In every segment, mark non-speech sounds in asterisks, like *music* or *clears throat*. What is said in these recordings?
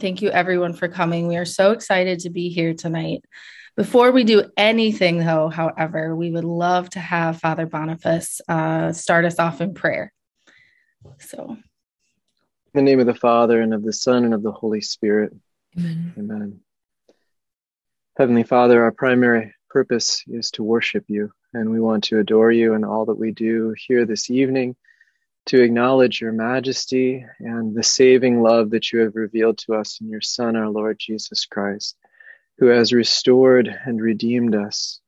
Thank you, everyone, for coming. We are so excited to be here tonight. Before we do anything, though, however, we would love to have Father Boniface uh, start us off in prayer. So, in the name of the Father, and of the Son, and of the Holy Spirit. Amen. Amen. Heavenly Father, our primary purpose is to worship you, and we want to adore you in all that we do here this evening, to acknowledge your majesty and the saving love that you have revealed to us in your Son, our Lord Jesus Christ who has restored and redeemed us.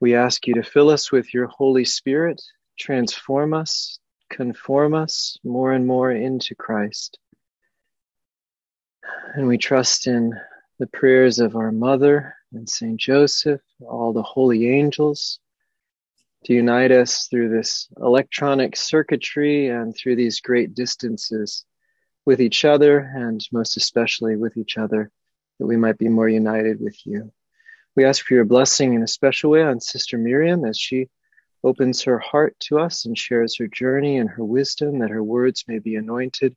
We ask you to fill us with your Holy Spirit, transform us, conform us more and more into Christ. And we trust in the prayers of our mother and Saint Joseph, all the holy angels, to unite us through this electronic circuitry and through these great distances with each other, and most especially with each other that we might be more united with you. We ask for your blessing in a special way on Sister Miriam as she opens her heart to us and shares her journey and her wisdom, that her words may be anointed,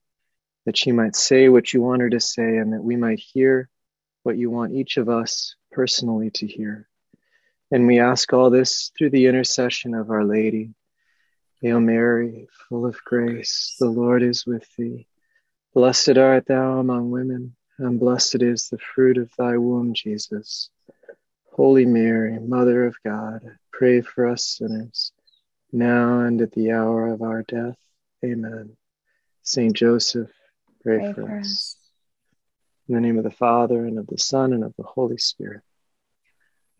that she might say what you want her to say, and that we might hear what you want each of us personally to hear. And we ask all this through the intercession of Our Lady. Hail Mary, full of grace, the Lord is with thee. Blessed art thou among women and blessed is the fruit of thy womb, Jesus. Holy Mary, Mother of God, pray for us sinners, now and at the hour of our death. Amen. Saint Joseph, pray, pray for, us. us. In the name of the Father, and of the Son, and of the Holy Spirit.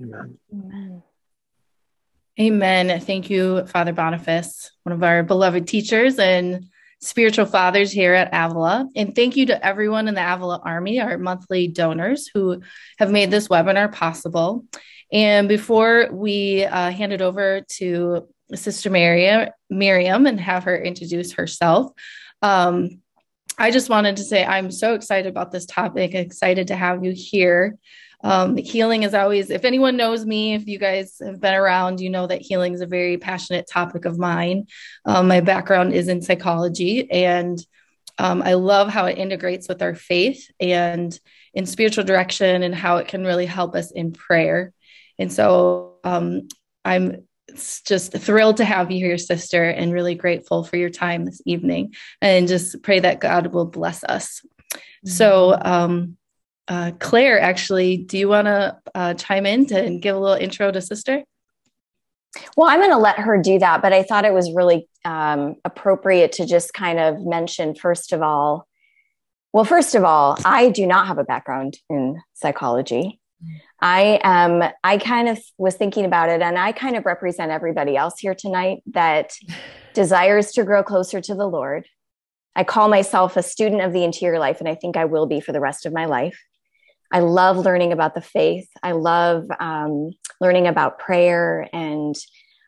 Amen. Amen. Amen. Thank you, Father Boniface, one of our beloved teachers and spiritual fathers here at Avila. And thank you to everyone in the Avila Army, our monthly donors who have made this webinar possible. And before we uh, hand it over to Sister Miriam, Miriam and have her introduce herself, um, I just wanted to say I'm so excited about this topic, excited to have you here. Um, healing is always, if anyone knows me, if you guys have been around, you know that healing is a very passionate topic of mine. Um, my background is in psychology, and um, I love how it integrates with our faith and in spiritual direction and how it can really help us in prayer. And so um, I'm just thrilled to have you here, sister, and really grateful for your time this evening. And just pray that God will bless us. So, um, uh, Claire, actually, do you want to uh, chime in to, and give a little intro to Sister? Well, I'm going to let her do that, but I thought it was really um, appropriate to just kind of mention, first of all, well, first of all, I do not have a background in psychology. I am, I kind of was thinking about it, and I kind of represent everybody else here tonight that *laughs* desires to grow closer to the Lord. I call myself a student of the interior life, and I think I will be for the rest of my life. I love learning about the faith. I love um, learning about prayer. And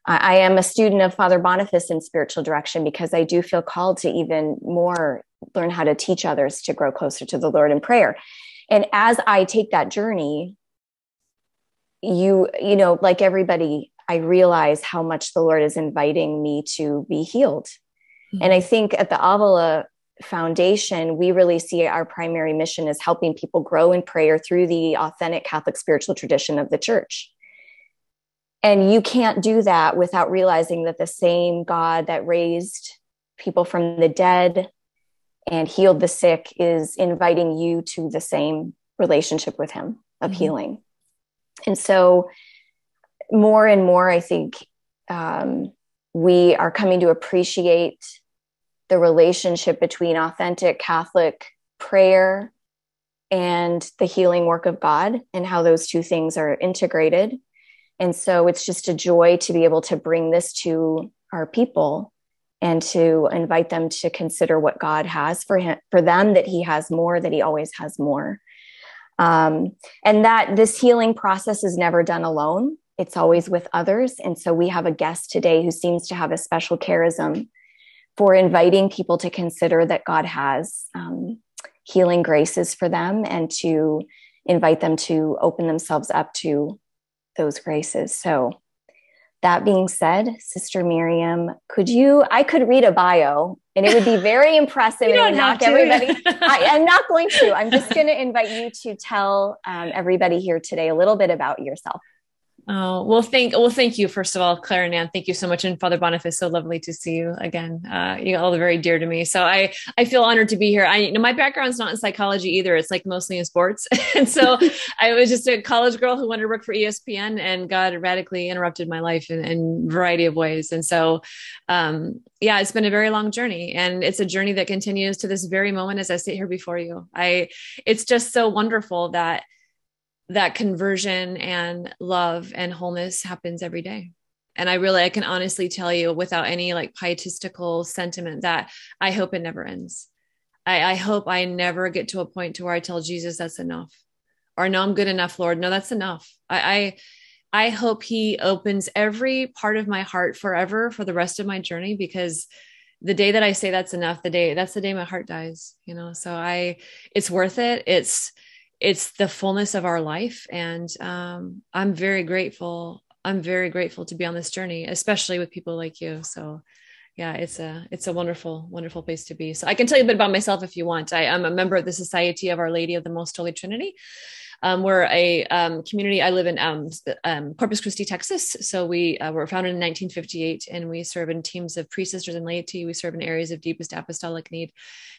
I, I am a student of Father Boniface in spiritual direction because I do feel called to even more learn how to teach others to grow closer to the Lord in prayer. And as I take that journey, you, you know, like everybody, I realize how much the Lord is inviting me to be healed. Mm-hmm. And I think at the Avila foundation, we really see our primary mission as helping people grow in prayer through the authentic Catholic spiritual tradition of the church. And you can't do that without realizing that the same God that raised people from the dead and healed the sick is inviting you to the same relationship with Him of mm-hmm. healing. And so, more and more, I think um, we are coming to appreciate the relationship between authentic Catholic prayer and the healing work of God and how those two things are integrated. And so it's just a joy to be able to bring this to our people and to invite them to consider what God has for him for them that he has more that he always has more. Um, and that this healing process is never done alone. It's always with others. And so we have a guest today who seems to have a special charism for inviting people to consider that God has um, healing graces for them and to invite them to open themselves up to those graces. So, that being said, Sister Miriam, could you? I could read a bio and it would be very *laughs* impressive and knock everybody. *laughs* I, am not going to. I'm just going to invite you to tell um, everybody here today a little bit about yourself. Oh well, thank well, thank you first of all, Claire and Ann. Thank you so much, and Father Boniface. So lovely to see you again. Uh, you all are very dear to me, so I I feel honored to be here. I you know my background's not in psychology either. It's like mostly in sports, *laughs* and so I was just a college girl who wanted to work for ESPN, and God radically interrupted my life in, in a variety of ways. And so, um, yeah, it's been a very long journey, and it's a journey that continues to this very moment as I sit here before you. I it's just so wonderful that that conversion and love and wholeness happens every day. And i really i can honestly tell you without any like pietistical sentiment that i hope it never ends. I, I hope i never get to a point to where i tell jesus that's enough or no i'm good enough lord. No that's enough. I i, I hope he opens every part of my heart forever for the rest of my journey because the day that i say that's enough the day that's the day my heart dies you know? So i it's worth it. It's it's the fullness of our life. And um, i'm very grateful i'm very grateful to be on this journey especially with people like you. So yeah it's a it's a wonderful wonderful place to be. So i can tell you a bit about myself if you want. I am a member of the society of our lady of the most holy trinity um, we're a um, community. I live in um, um Corpus Christi, Texas. So we uh, were founded in 1958, and we serve in teams of priests, sisters, and laity. We serve in areas of deepest apostolic need.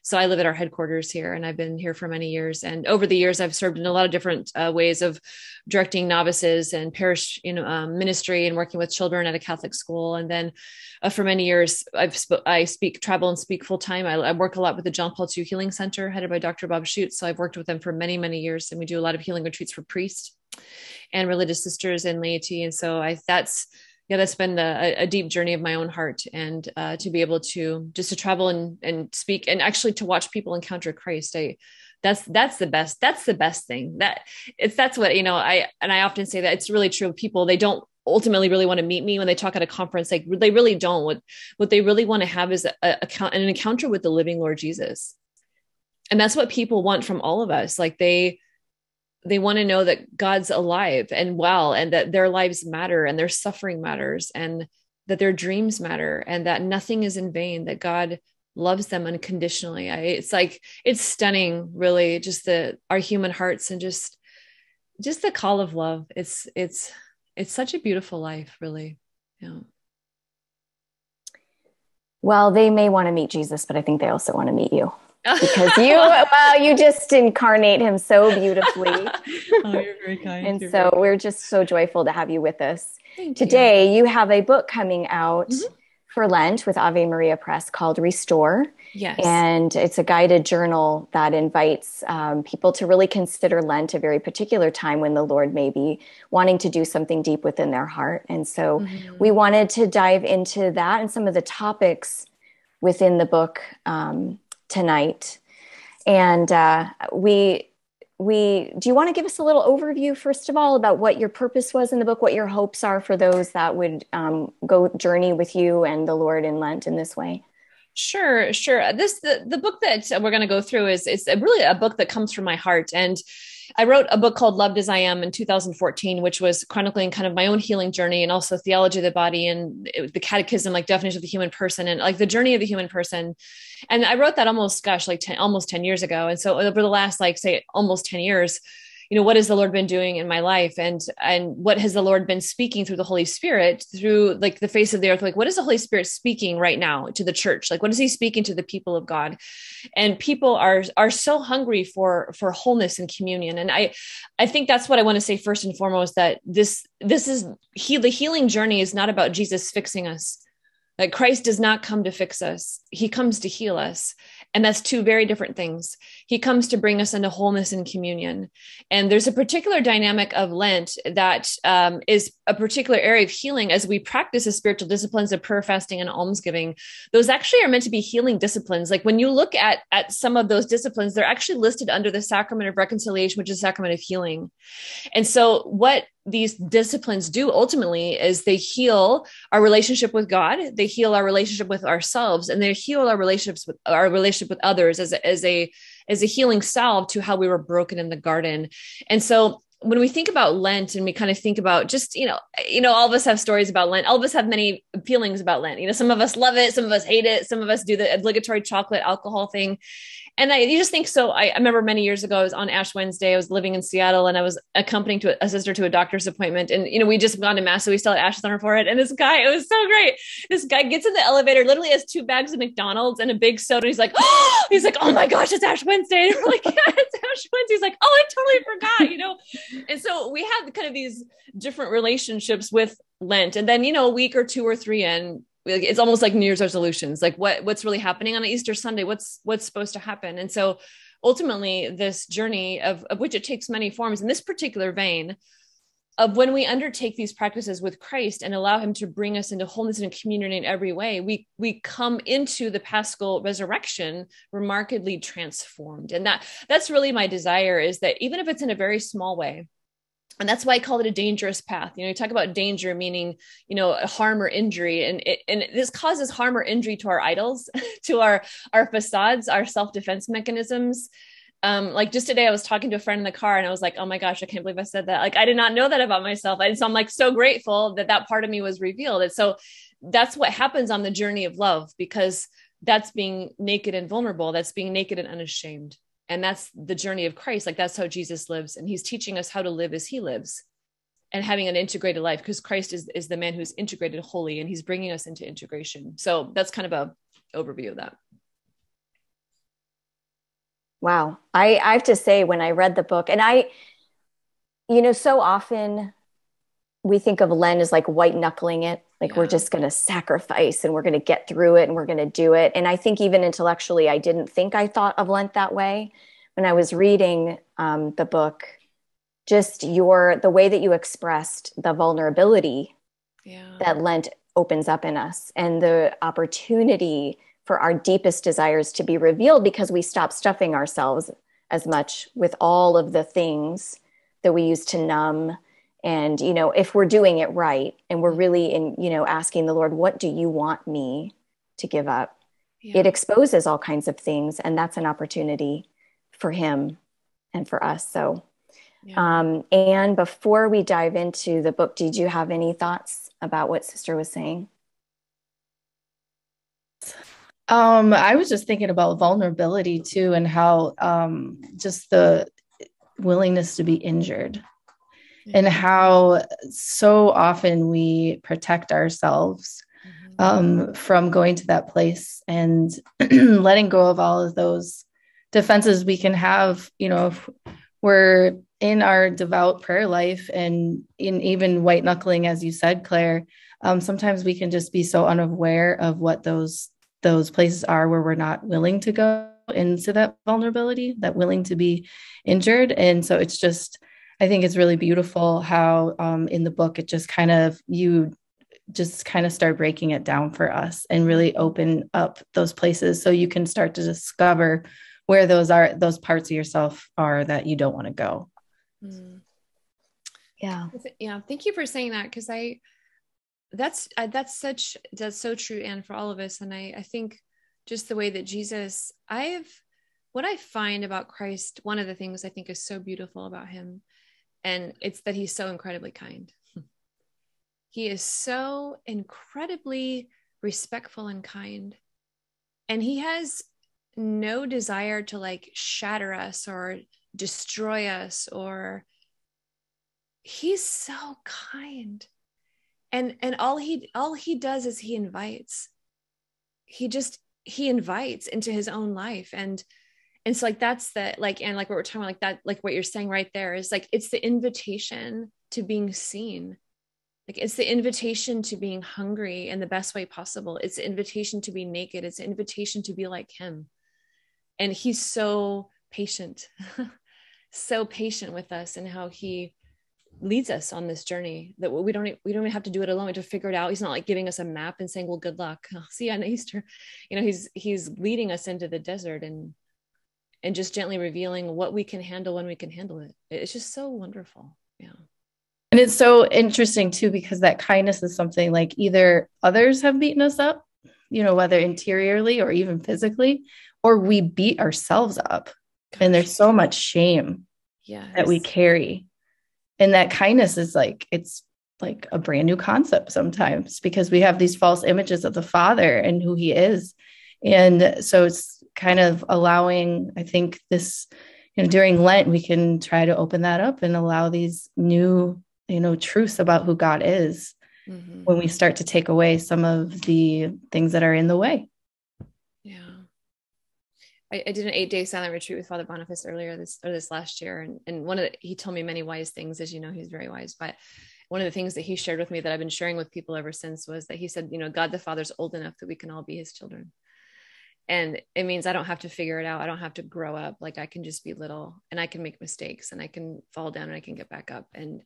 So I live at our headquarters here, and I've been here for many years. And over the years, I've served in a lot of different uh, ways of directing novices and parish, you know, um, ministry and working with children at a Catholic school. And then uh, for many years, I've sp- I speak travel and speak full time. I, I, work a lot with the John Paul II Healing Center, headed by Dr. Bob Schuchts. So I've worked with them for many many years, and we do a lot of healing retreats for priests and religious sisters and laity. And so I that's yeah, that's been a, a deep journey of my own heart, and uh, to be able to just to travel and and speak, and actually to watch people encounter Christ. I that's that's the best that's the best thing. That it's that's what you know i and i often say that it's really true of people. They don't ultimately really want to meet me when they talk at a conference. Like they really don't. What what they really want to have is a, a, an encounter with the living lord jesus. And that's what people want from all of us. Like they they want to know that god's alive and well and that their lives matter and their suffering matters and that their dreams matter and that nothing is in vain that god loves them unconditionally I, it's like it's stunning really just the our human hearts and just just the call of love it's it's it's such a beautiful life, really. Yeah. Well, they may want to meet Jesus, but I think they also want to meet you because *laughs* you, well, you just incarnate him so beautifully. *laughs* oh, you're very kind. and you're so we're just so joyful to have you with us Thank today. You. you. have a book coming out. Mm-hmm for Lent with Ave Maria Press called Restore. Yes. And it's a guided journal that invites um, people to really consider Lent a very particular time when the Lord may be wanting to do something deep within their heart. And so mm-hmm. we wanted to dive into that and some of the topics within the book um, tonight. And uh, we we do you want to give us a little overview first of all about what your purpose was in the book what your hopes are for those that would um, go journey with you and the lord in lent in this way Sure, sure. This the, the book that we're going to go through is is really a book that comes from my heart, and I wrote a book called Loved as I Am in 2014, which was chronicling kind of my own healing journey and also theology of the body and the catechism, like definition of the human person and like the journey of the human person. And I wrote that almost, gosh, like 10, almost 10 years ago. And so over the last, like, say, almost 10 years, you know what has the lord been doing in my life? And and what has the lord been speaking through the holy spirit through like the face of the earth? Like what is the holy spirit speaking right now to the church? Like what is he speaking to the people of god? And people are are so hungry for for wholeness and communion. And i i think that's what i want to say first and foremost that this this is he the healing journey is not about jesus fixing us. That Christ does not come to fix us. He comes to heal us. And that's two very different things. He comes to bring us into wholeness and communion. And there's a particular dynamic of Lent that um, is a particular area of healing as we practice the spiritual disciplines of prayer, fasting, and almsgiving. Those actually are meant to be healing disciplines. Like when you look at, at some of those disciplines, they're actually listed under the sacrament of reconciliation, which is sacrament of healing. And so, what these disciplines do ultimately is they heal our relationship with God, they heal our relationship with ourselves, and they heal our relationships with our relationship with others as a, as a as a healing salve to how we were broken in the garden. And so when we think about Lent and we kind of think about just, you know, you know, all of us have stories about Lent. All of us have many feelings about Lent. You know, some of us love it, some of us hate it, some of us do the obligatory chocolate alcohol thing and I you just think so. I, I, remember many years ago, I was on Ash Wednesday. I was living in Seattle, and I was accompanying to a, a, sister to a doctor's appointment. And you know, we just gone to mass, so we still had Ash on our forehead. And this guy, it was so great. This guy gets in the elevator, literally has two bags of McDonald's and a big soda. He's like, oh, *gasps* he's like, oh my gosh, it's Ash Wednesday. And we're like, *laughs* yeah, it's Ash Wednesday. He's like, oh, I totally forgot, you know. and so we have kind of these different relationships with Lent, and then you know, a week or two or three in, it's almost like New Year's resolutions. Like what what's really happening on Easter Sunday? What's what's supposed to happen? And so ultimately this journey of, of which it takes many forms in this particular vein of when we undertake these practices with Christ and allow him to bring us into wholeness and community in every way, we we come into the paschal resurrection remarkably transformed. And that that's really my desire is that even if it's in a very small way, and that's why I call it a dangerous path. You know, you talk about danger meaning, you know, harm or injury, and it, and this causes harm or injury to our idols, *laughs* to our our facades, our self defense mechanisms. Um, like just today, I was talking to a friend in the car, and I was like, "Oh my gosh, I can't believe I said that!" Like I did not know that about myself, and so I'm like so grateful that that part of me was revealed. And so that's what happens on the journey of love, because that's being naked and vulnerable. That's being naked and unashamed and that's the journey of christ. Like that's how jesus lives. And he's teaching us how to live as he lives and having an integrated life because christ is, is the man who's integrated wholly and he's bringing us into integration. So that's kind of a overview of that. Wow. I i have to say when i read the book and i you know so often we think of Lent as like white knuckling it like yeah. we're just going to sacrifice and we're going to get through it and we're going to do it and i think even intellectually i didn't think i thought of lent that way when i was reading um, the book just your the way that you expressed the vulnerability yeah. that lent opens up in us and the opportunity for our deepest desires to be revealed because we stop stuffing ourselves as much with all of the things that we use to numb and you know if we're doing it right and we're really in you know asking the lord what do you want me to give up? Yeah. it exposes all kinds of things and that's an opportunity for him and for us. So yeah. um, and before we dive into the book did you have any thoughts about what sister was saying? Um, i was just thinking about vulnerability too and how um, just the willingness to be injured and how so often we protect ourselves mm-hmm. um, from going to that place and *clears throat* letting go of all of those defenses we can have you know if we're in our devout prayer life and in even white knuckling as you said claire um, sometimes we can just be so unaware of what those those places are where we're not willing to go into that vulnerability that willing to be injured and so it's just I think it's really beautiful how um, in the book it just kind of you just kind of start breaking it down for us and really open up those places so you can start to discover where those are those parts of yourself are that you don't want to go. Mm. Yeah. Yeah. Thank you for saying that because I that's that's such that's so true and for all of us and I I think just the way that Jesus I've what I find about Christ one of the things I think is so beautiful about him and it's that he's so incredibly kind. He is so incredibly respectful and kind. And he has no desire to like shatter us or destroy us or he's so kind and and all he all he does is he invites he just he invites into his own life and and so like that's the like and like what we're talking about like that like what you're saying right there is like it's the invitation to being seen. Like it's the invitation to being hungry in the best way possible. It's the invitation to be naked. It's invitation to be like him. And he's so patient *laughs* so patient with us and how he leads us on this journey that we don't we don't have to do it alone. To figure it out. He's not like giving us a map and saying well good luck. I'll *laughs* see you on easter you know he's he's leading us into the desert and and just gently revealing what we can handle when we can handle it. It's just so wonderful. Yeah. And it's so interesting too, because that kindness is something like either others have beaten us up, you know, whether interiorly or even physically, or we beat ourselves up. Gosh. And there's so much shame yes. that we carry. and that kindness is like it's like a brand new concept sometimes because we have these false images of the father and who he is and so it's kind of allowing i think this you know during lent we can try to open that up and allow these new you know truths about who god is mm-hmm. when we start to take away some of the things that are in the way yeah I, I did an eight day silent retreat with Father Boniface earlier this or this last year, and and one of the, he told me many wise things. As you know, he's very wise. But one of the things that he shared with me that I've been sharing with people ever since was that he said, you know, God the Father's old enough that we can all be His children, and it means I don't have to figure it out. I don't have to grow up. Like I can just be little, and I can make mistakes, and I can fall down, and I can get back up, and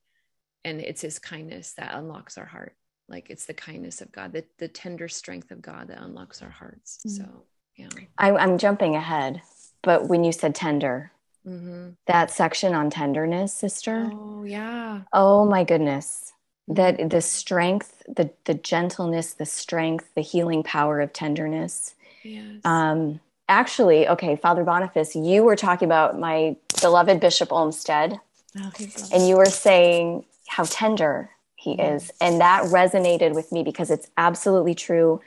and it's His kindness that unlocks our heart. Like it's the kindness of God, the the tender strength of God that unlocks our hearts. Mm-hmm. So yeah. I, am jumping ahead, but when you said tender, mm-hmm. that section on tenderness, sister. Oh, yeah. Oh, my goodness. That the strength, the, the gentleness, the strength, the healing power of tenderness. Yes. Um, actually, okay, Father Boniface, you were talking about my beloved Bishop Olmsted, oh, and you were saying how tender he mm-hmm. is. And that resonated with me because it's absolutely true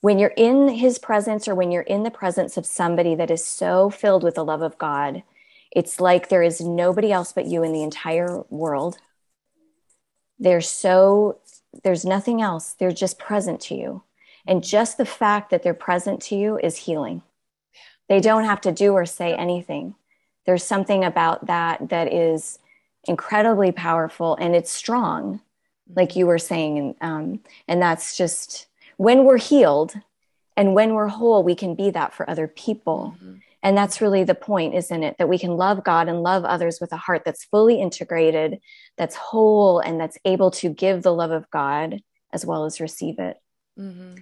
when you're in his presence or when you're in the presence of somebody that is so filled with the love of God, it's like there is nobody else but you in the entire world. They're so, there's nothing else. They're just present to you. And just the fact that they're present to you is healing. They don't have to do or say anything. There's something about that that is incredibly powerful and it's strong, like you were saying. And, um, and that's just, when we're healed and when we're whole, we can be that for other people. Mm-hmm. And that's really the point, isn't it? That we can love God and love others with a heart that's fully integrated, that's whole, and that's able to give the love of God as well as receive it. Mm-hmm.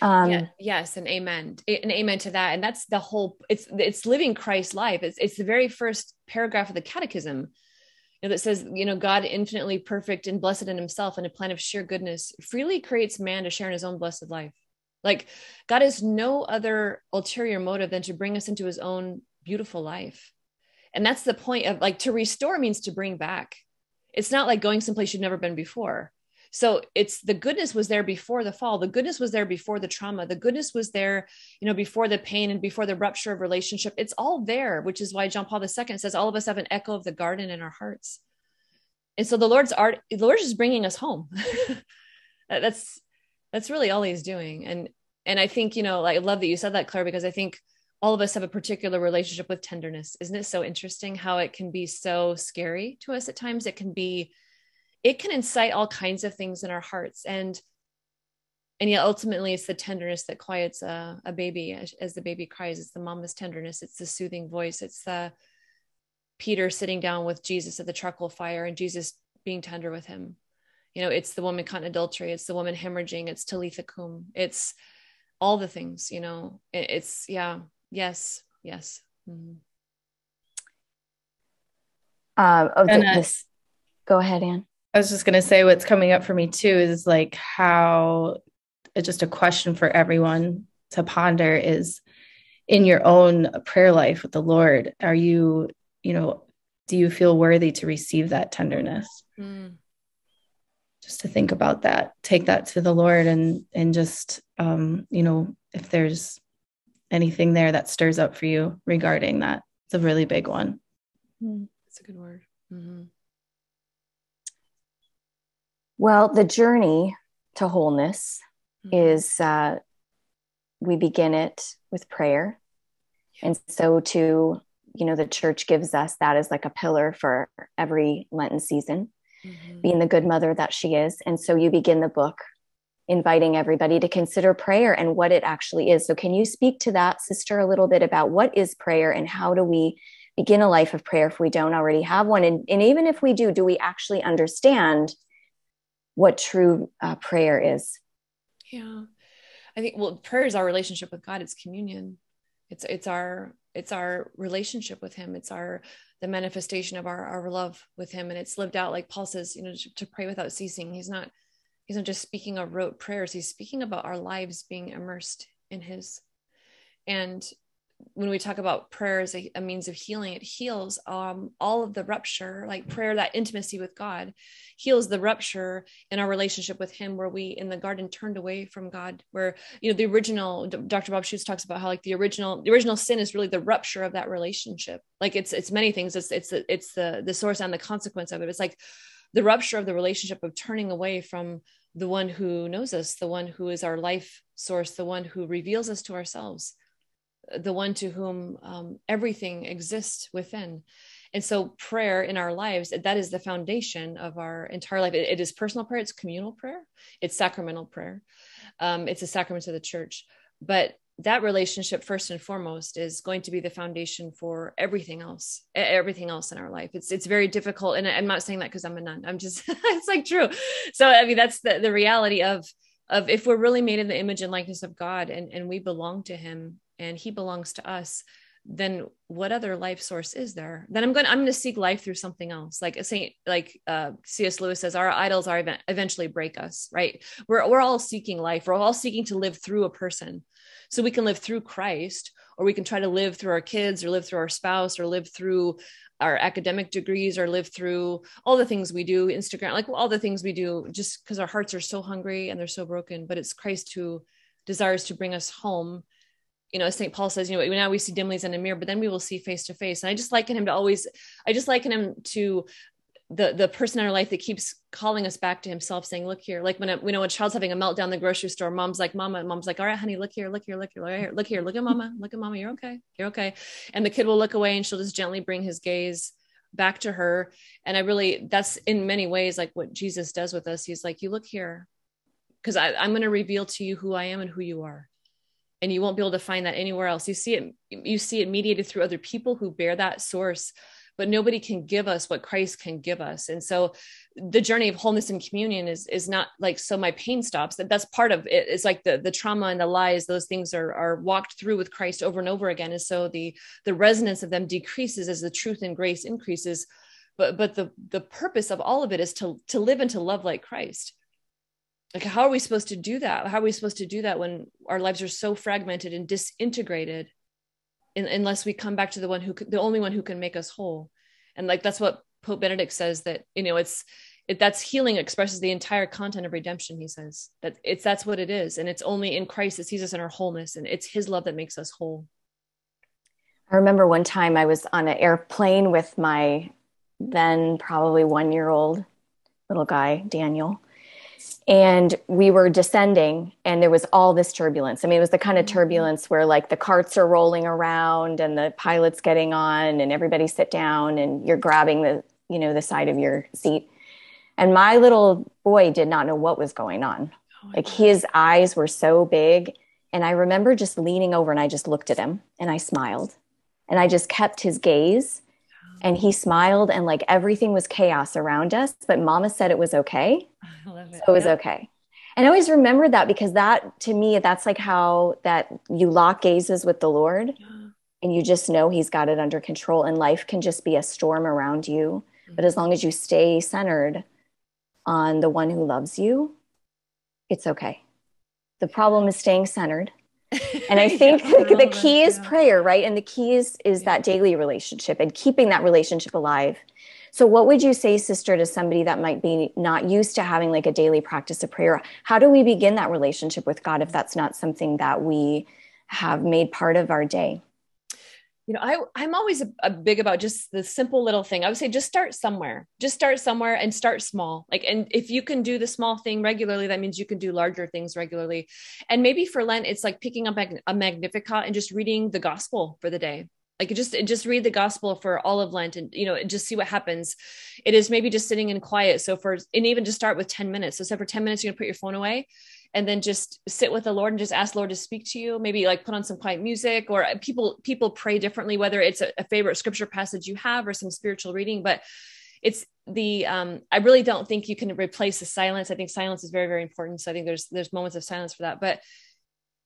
Um, yeah, yes, and amen, and amen to that. And that's the whole. It's it's living Christ's life. It's it's the very first paragraph of the Catechism know, that says, you know, God infinitely perfect and blessed in himself and a plan of sheer goodness freely creates man to share in his own blessed life. Like God has no other ulterior motive than to bring us into his own beautiful life. And that's the point of like to restore means to bring back. It's not like going someplace you've never been before. So it's the goodness was there before the fall. The goodness was there before the trauma. The goodness was there, you know, before the pain and before the rupture of relationship. It's all there, which is why John Paul II says all of us have an echo of the garden in our hearts. And so the Lord's art, the Lord is bringing us home. *laughs* that's that's really all He's doing. And and I think you know, I love that you said that, Claire, because I think all of us have a particular relationship with tenderness. Isn't it so interesting how it can be so scary to us at times? It can be it can incite all kinds of things in our hearts. And and yet ultimately it's the tenderness that quiets a, a baby as, as, the baby cries. It's the mama's tenderness. It's the soothing voice. It's the peter sitting down with jesus at the charcoal fire and jesus being tender with him. You know it's the woman caught in adultery. It's the woman hemorrhaging. It's talitha cum it's all the things you know. It, it's yeah. Yes. Yes. Mm-hmm. uh, oh, and, uh, this go ahead Ann I was just going to say what's coming up for me too is like how just a question for everyone to ponder is in your own prayer life with the Lord, are you, you know, do you feel worthy to receive that tenderness? Mm. Just to think about that, take that to the Lord and and just um, you know, if there's anything there that stirs up for you regarding that, it's a really big one. Mm. That's a good word. Mm-hmm. Well, the journey to wholeness mm-hmm. is uh, we begin it with prayer. And so, to, you know, the church gives us that as like a pillar for every Lenten season, mm-hmm. being the good mother that she is. And so, you begin the book inviting everybody to consider prayer and what it actually is. So, can you speak to that, sister, a little bit about what is prayer and how do we begin a life of prayer if we don't already have one? And, and even if we do, do we actually understand what true uh, prayer is. Yeah. I think well prayer is our relationship with God. It's communion. It's it's our it's our relationship with him. It's our the manifestation of our, our love with him. And it's lived out like Paul says, you know, to, to pray without ceasing. He's not he's not just speaking of rote prayers, he's speaking about our lives being immersed in his. And when we talk about prayer as a, a means of healing, it heals um, all of the rupture, like prayer, that intimacy with God, heals the rupture in our relationship with Him, where we in the garden turned away from God. Where you know the original, Dr. Bob Schuchts talks about how like the original, the original sin is really the rupture of that relationship. Like it's it's many things. It's it's the, it's the the source and the consequence of it. It's like the rupture of the relationship of turning away from the one who knows us, the one who is our life source, the one who reveals us to ourselves the one to whom um, everything exists within. And so, prayer in our lives, that is the foundation of our entire life. it, it is personal prayer, it's communal prayer, it's sacramental prayer, um, it's a sacrament of the church. But that relationship, first and foremost, is going to be the foundation for everything else, everything else in our life. It's it's very difficult, and I'm not saying that because I'm a nun. I'm just *laughs* it's like true. So I mean, that's the the reality of of if we're really made in the image and likeness of God, and and we belong to Him, and he belongs to us then what other life source is there? Then i'm going to i'm going to seek life through something else. Like saint like uh, cs lewis says our idols are event- eventually break us right? We're, we're all seeking life. We're all seeking to live through a person. So we can live through christ or we can try to live through our kids or live through our spouse or live through our academic degrees or live through all the things we do instagram like all the things we do just because our hearts are so hungry and they're so broken but it's christ who desires to bring us home you know, St. Paul says, you know, now we see dimly in a mirror, but then we will see face to face. And I just liken him to always, I just liken him to the the person in our life that keeps calling us back to himself, saying, "Look here." Like when a, you know, a child's having a meltdown in the grocery store, mom's like, "Mama," mom's like, "All right, honey, look here, look here, look here, look here, look here, look at mama, look at mama. You're okay, you're okay." And the kid will look away, and she'll just gently bring his gaze back to her. And I really, that's in many ways like what Jesus does with us. He's like, "You look here, because I'm going to reveal to you who I am and who you are." And you won't be able to find that anywhere else. You see it you see it mediated through other people who bear that source but nobody can give us what christ can give us. And so the journey of wholeness and communion is is not like so my pain stops. That that's part of it. It's like the the trauma and the lies those things are are walked through with christ over and over again. And so the the resonance of them decreases as the truth and grace increases. But but the the purpose of all of it is to to live and to love like christ like how are we supposed to do that? How are we supposed to do that when our lives are so fragmented and disintegrated in, unless we come back to the one who the only one who can make us whole? And like that's what pope benedict says that you know it's it, that's healing expresses the entire content of redemption he says. That it's that's what it is. And it's only in christ that sees us in our wholeness and it's his love that makes us whole. I remember one time i was on an airplane with my then probably one year old little guy daniel and we were descending and there was all this turbulence. I mean it was the kind of mm-hmm. turbulence where like the carts are rolling around and the pilot's getting on and everybody sit down and you're grabbing the you know the side of your seat. And my little boy did not know what was going on. Oh like his eyes were so big and i remember just leaning over and i just looked at him and i smiled. And i just kept his gaze and he smiled and like everything was chaos around us but mama said it was okay it. so it was yep. okay and i always remember that because that to me that's like how that you lock gazes with the lord *gasps* and you just know he's got it under control and life can just be a storm around you mm-hmm. but as long as you stay centered on the one who loves you it's okay the problem is staying centered and i *laughs* think the, the key is yeah. prayer right and the key is is yeah. that daily relationship and keeping that relationship alive so what would you say sister to somebody that might be not used to having like a daily practice of prayer how do we begin that relationship with god if that's not something that we have made part of our day you know i i'm always a, a, big about just the simple little thing. I would say just start somewhere just start somewhere and start small. Like and if you can do the small thing regularly that means you can do larger things regularly. And maybe for lent it's like picking up a magnificat and just reading the gospel for the day. Like just just read the gospel for all of lent and you know just see what happens. It is maybe just sitting in quiet. So for and even just start with 10 minutes. So say for 10 minutes you're gonna put your phone away and then just sit with the lord and just ask lord to speak to you maybe like put on some quiet music or people people pray differently whether it's a, a favorite scripture passage you have or some spiritual reading but it's the um i really don't think you can replace the silence. I think silence is very very important. So i think there's there's moments of silence for that but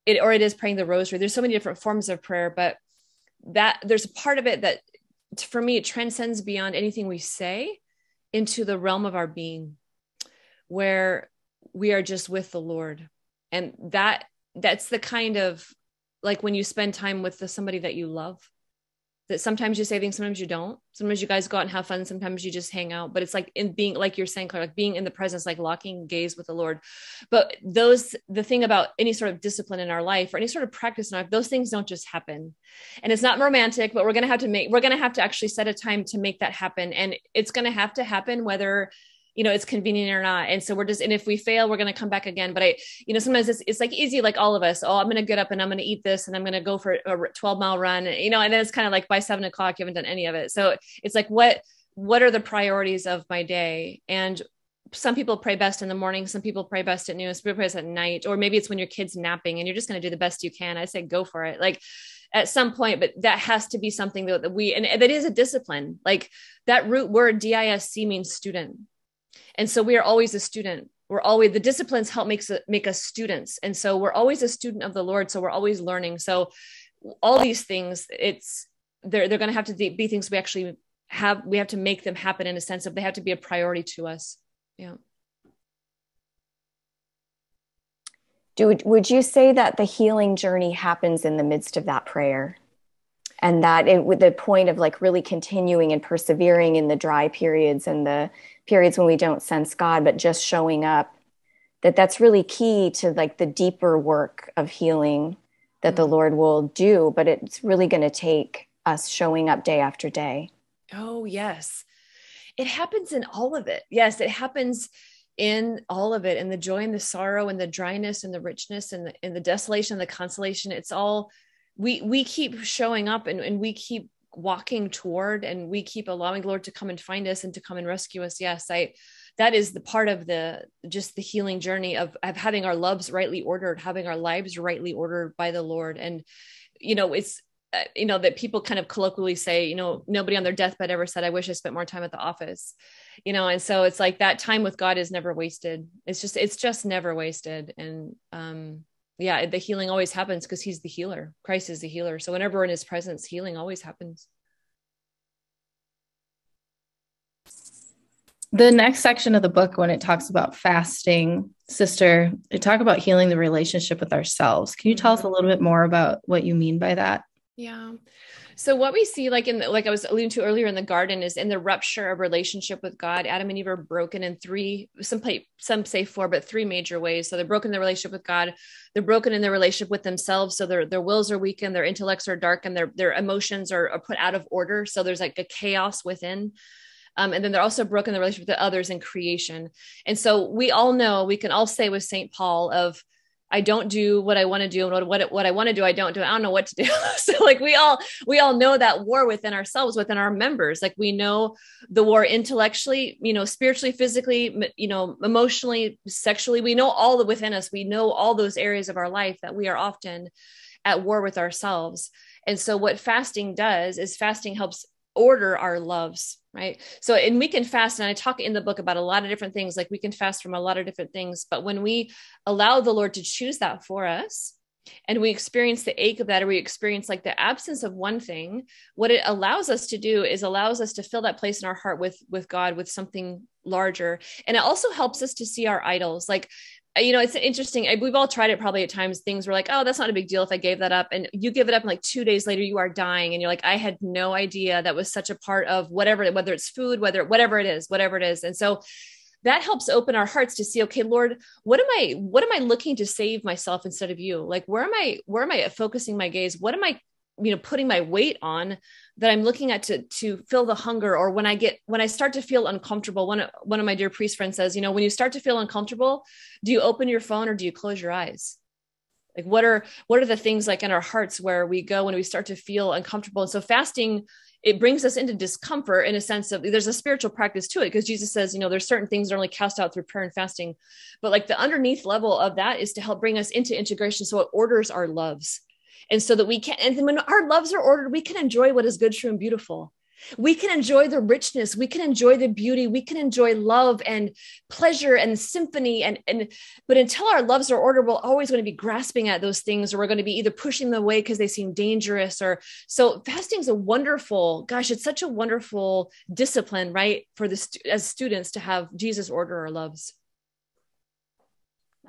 it or it is praying the rosary. There's so many different forms of prayer but that there's a part of it that for me it transcends beyond anything we say into the realm of our being where we are just with the lord. And that that's the kind of like when you spend time with the, somebody that you love that sometimes you say things sometimes you don't. Sometimes you guys go out and have fun sometimes you just hang out but it's like in being like you're saying Claire, like being in the presence like locking gaze with the lord. But those the thing about any sort of discipline in our life or any sort of practice in our life those things don't just happen. And it's not romantic but we're going to have to make we're going to have to actually set a time to make that happen. And it's going to have to happen whether you know it's convenient or not. And so we're just and if we fail we're going to come back again. But i you know sometimes it's, it's like easy like all of us oh i'm going to get up and i'm going to eat this and i'm going to go for a 12 mile run you know and then it's kind of like by seven o'clock you haven't done any of it. So it's like what what are the priorities of my day? And some people pray best in the morning some people pray best at noon some people pray best at night or maybe it's when your kid's napping and you're just going to do the best you can. I say go for it. Like at some point but that has to be something that we and that is a discipline. Like that root word disc means student and so we are always a student. We're always the disciplines help makes make us students. And so we're always a student of the lord. So we're always learning. So all these things it's they're they're going to have to be things we actually have we have to make them happen in a sense of they have to be a priority to us. Yeah. Do would you say that the healing journey happens in the midst of that prayer and that it with the point of like really continuing and persevering in the dry periods and the periods when we don't sense God, but just showing up, that that's really key to like the deeper work of healing that the mm-hmm. Lord will do. But it's really going to take us showing up day after day. Oh, yes. It happens in all of it. Yes, it happens in all of it and the joy and the sorrow and the dryness and the richness and the, and the desolation and the consolation. It's all we we keep showing up and, and we keep walking toward and we keep allowing the lord to come and find us and to come and rescue us. Yes i that is the part of the just the healing journey of, of having our loves rightly ordered having our lives rightly ordered by the lord. And you know it's uh, you know that people kind of colloquially say you know nobody on their deathbed ever said i wish i spent more time at the office. You know and so it's like that time with god is never wasted. It's just it's just never wasted. And um yeah, the healing always happens because he's the healer. Christ is the healer. So whenever we're in his presence, healing always happens. The next section of the book, when it talks about fasting, sister, it talk about healing the relationship with ourselves. Can you tell us a little bit more about what you mean by that? Yeah. So what we see, like in the, like I was alluding to earlier in the garden, is in the rupture of relationship with God. Adam and Eve are broken in three, some play, some say four, but three major ways. So they're broken in their relationship with God. They're broken in their relationship with themselves. So their their wills are weakened, their intellects are dark, and their their emotions are, are put out of order. So there's like a chaos within. Um, and then they're also broken the relationship with others in creation. And so we all know, we can all say with St. Paul of I don't do what I want to do and what, what, what I want to do, I don't do. I don't know what to do. *laughs* so like we all, we all know that war within ourselves, within our members. Like we know the war intellectually, you know, spiritually, physically, you know, emotionally, sexually, we know all the within us. We know all those areas of our life that we are often at war with ourselves. And so what fasting does is fasting helps order our loves right? So and we can fast and i talk in the book about a lot of different things like we can fast from a lot of different things but when we allow the lord to choose that for us and we experience the ache of that or we experience like the absence of one thing what it allows us to do is allows us to fill that place in our heart with with god with something larger. And it also helps us to see our idols. Like Uh, you know, it's interesting. We've all tried it probably at times. Things were like, oh, that's not a big deal if I gave that up. And you give it up, and like two days later, you are dying. And you're like, I had no idea that was such a part of whatever, whether it's food, whether, whatever it is, whatever it is. And so that helps open our hearts to see, okay, Lord, what am I, what am I looking to save myself instead of you? Like, where am I, where am I focusing my gaze? What am I you know putting my weight on that i'm looking at to to fill the hunger or when i get when i start to feel uncomfortable one of one of my dear priest friends says you know when you start to feel uncomfortable do you open your phone or do you close your eyes like what are what are the things like in our hearts where we go when we start to feel uncomfortable and so fasting it brings us into discomfort in a sense of there's a spiritual practice to it because Jesus says, you know, there's certain things that are only cast out through prayer and fasting. But like the underneath level of that is to help bring us into integration. So it orders our loves and so that we can and when our loves are ordered we can enjoy what is good true and beautiful. We can enjoy the richness. We can enjoy the beauty. We can enjoy love and pleasure and symphony and and but until our loves are ordered we're always going to be grasping at those things or we're going to be either pushing them away because they seem dangerous or so fasting is a wonderful gosh it's such a wonderful discipline right for the as students to have jesus order our loves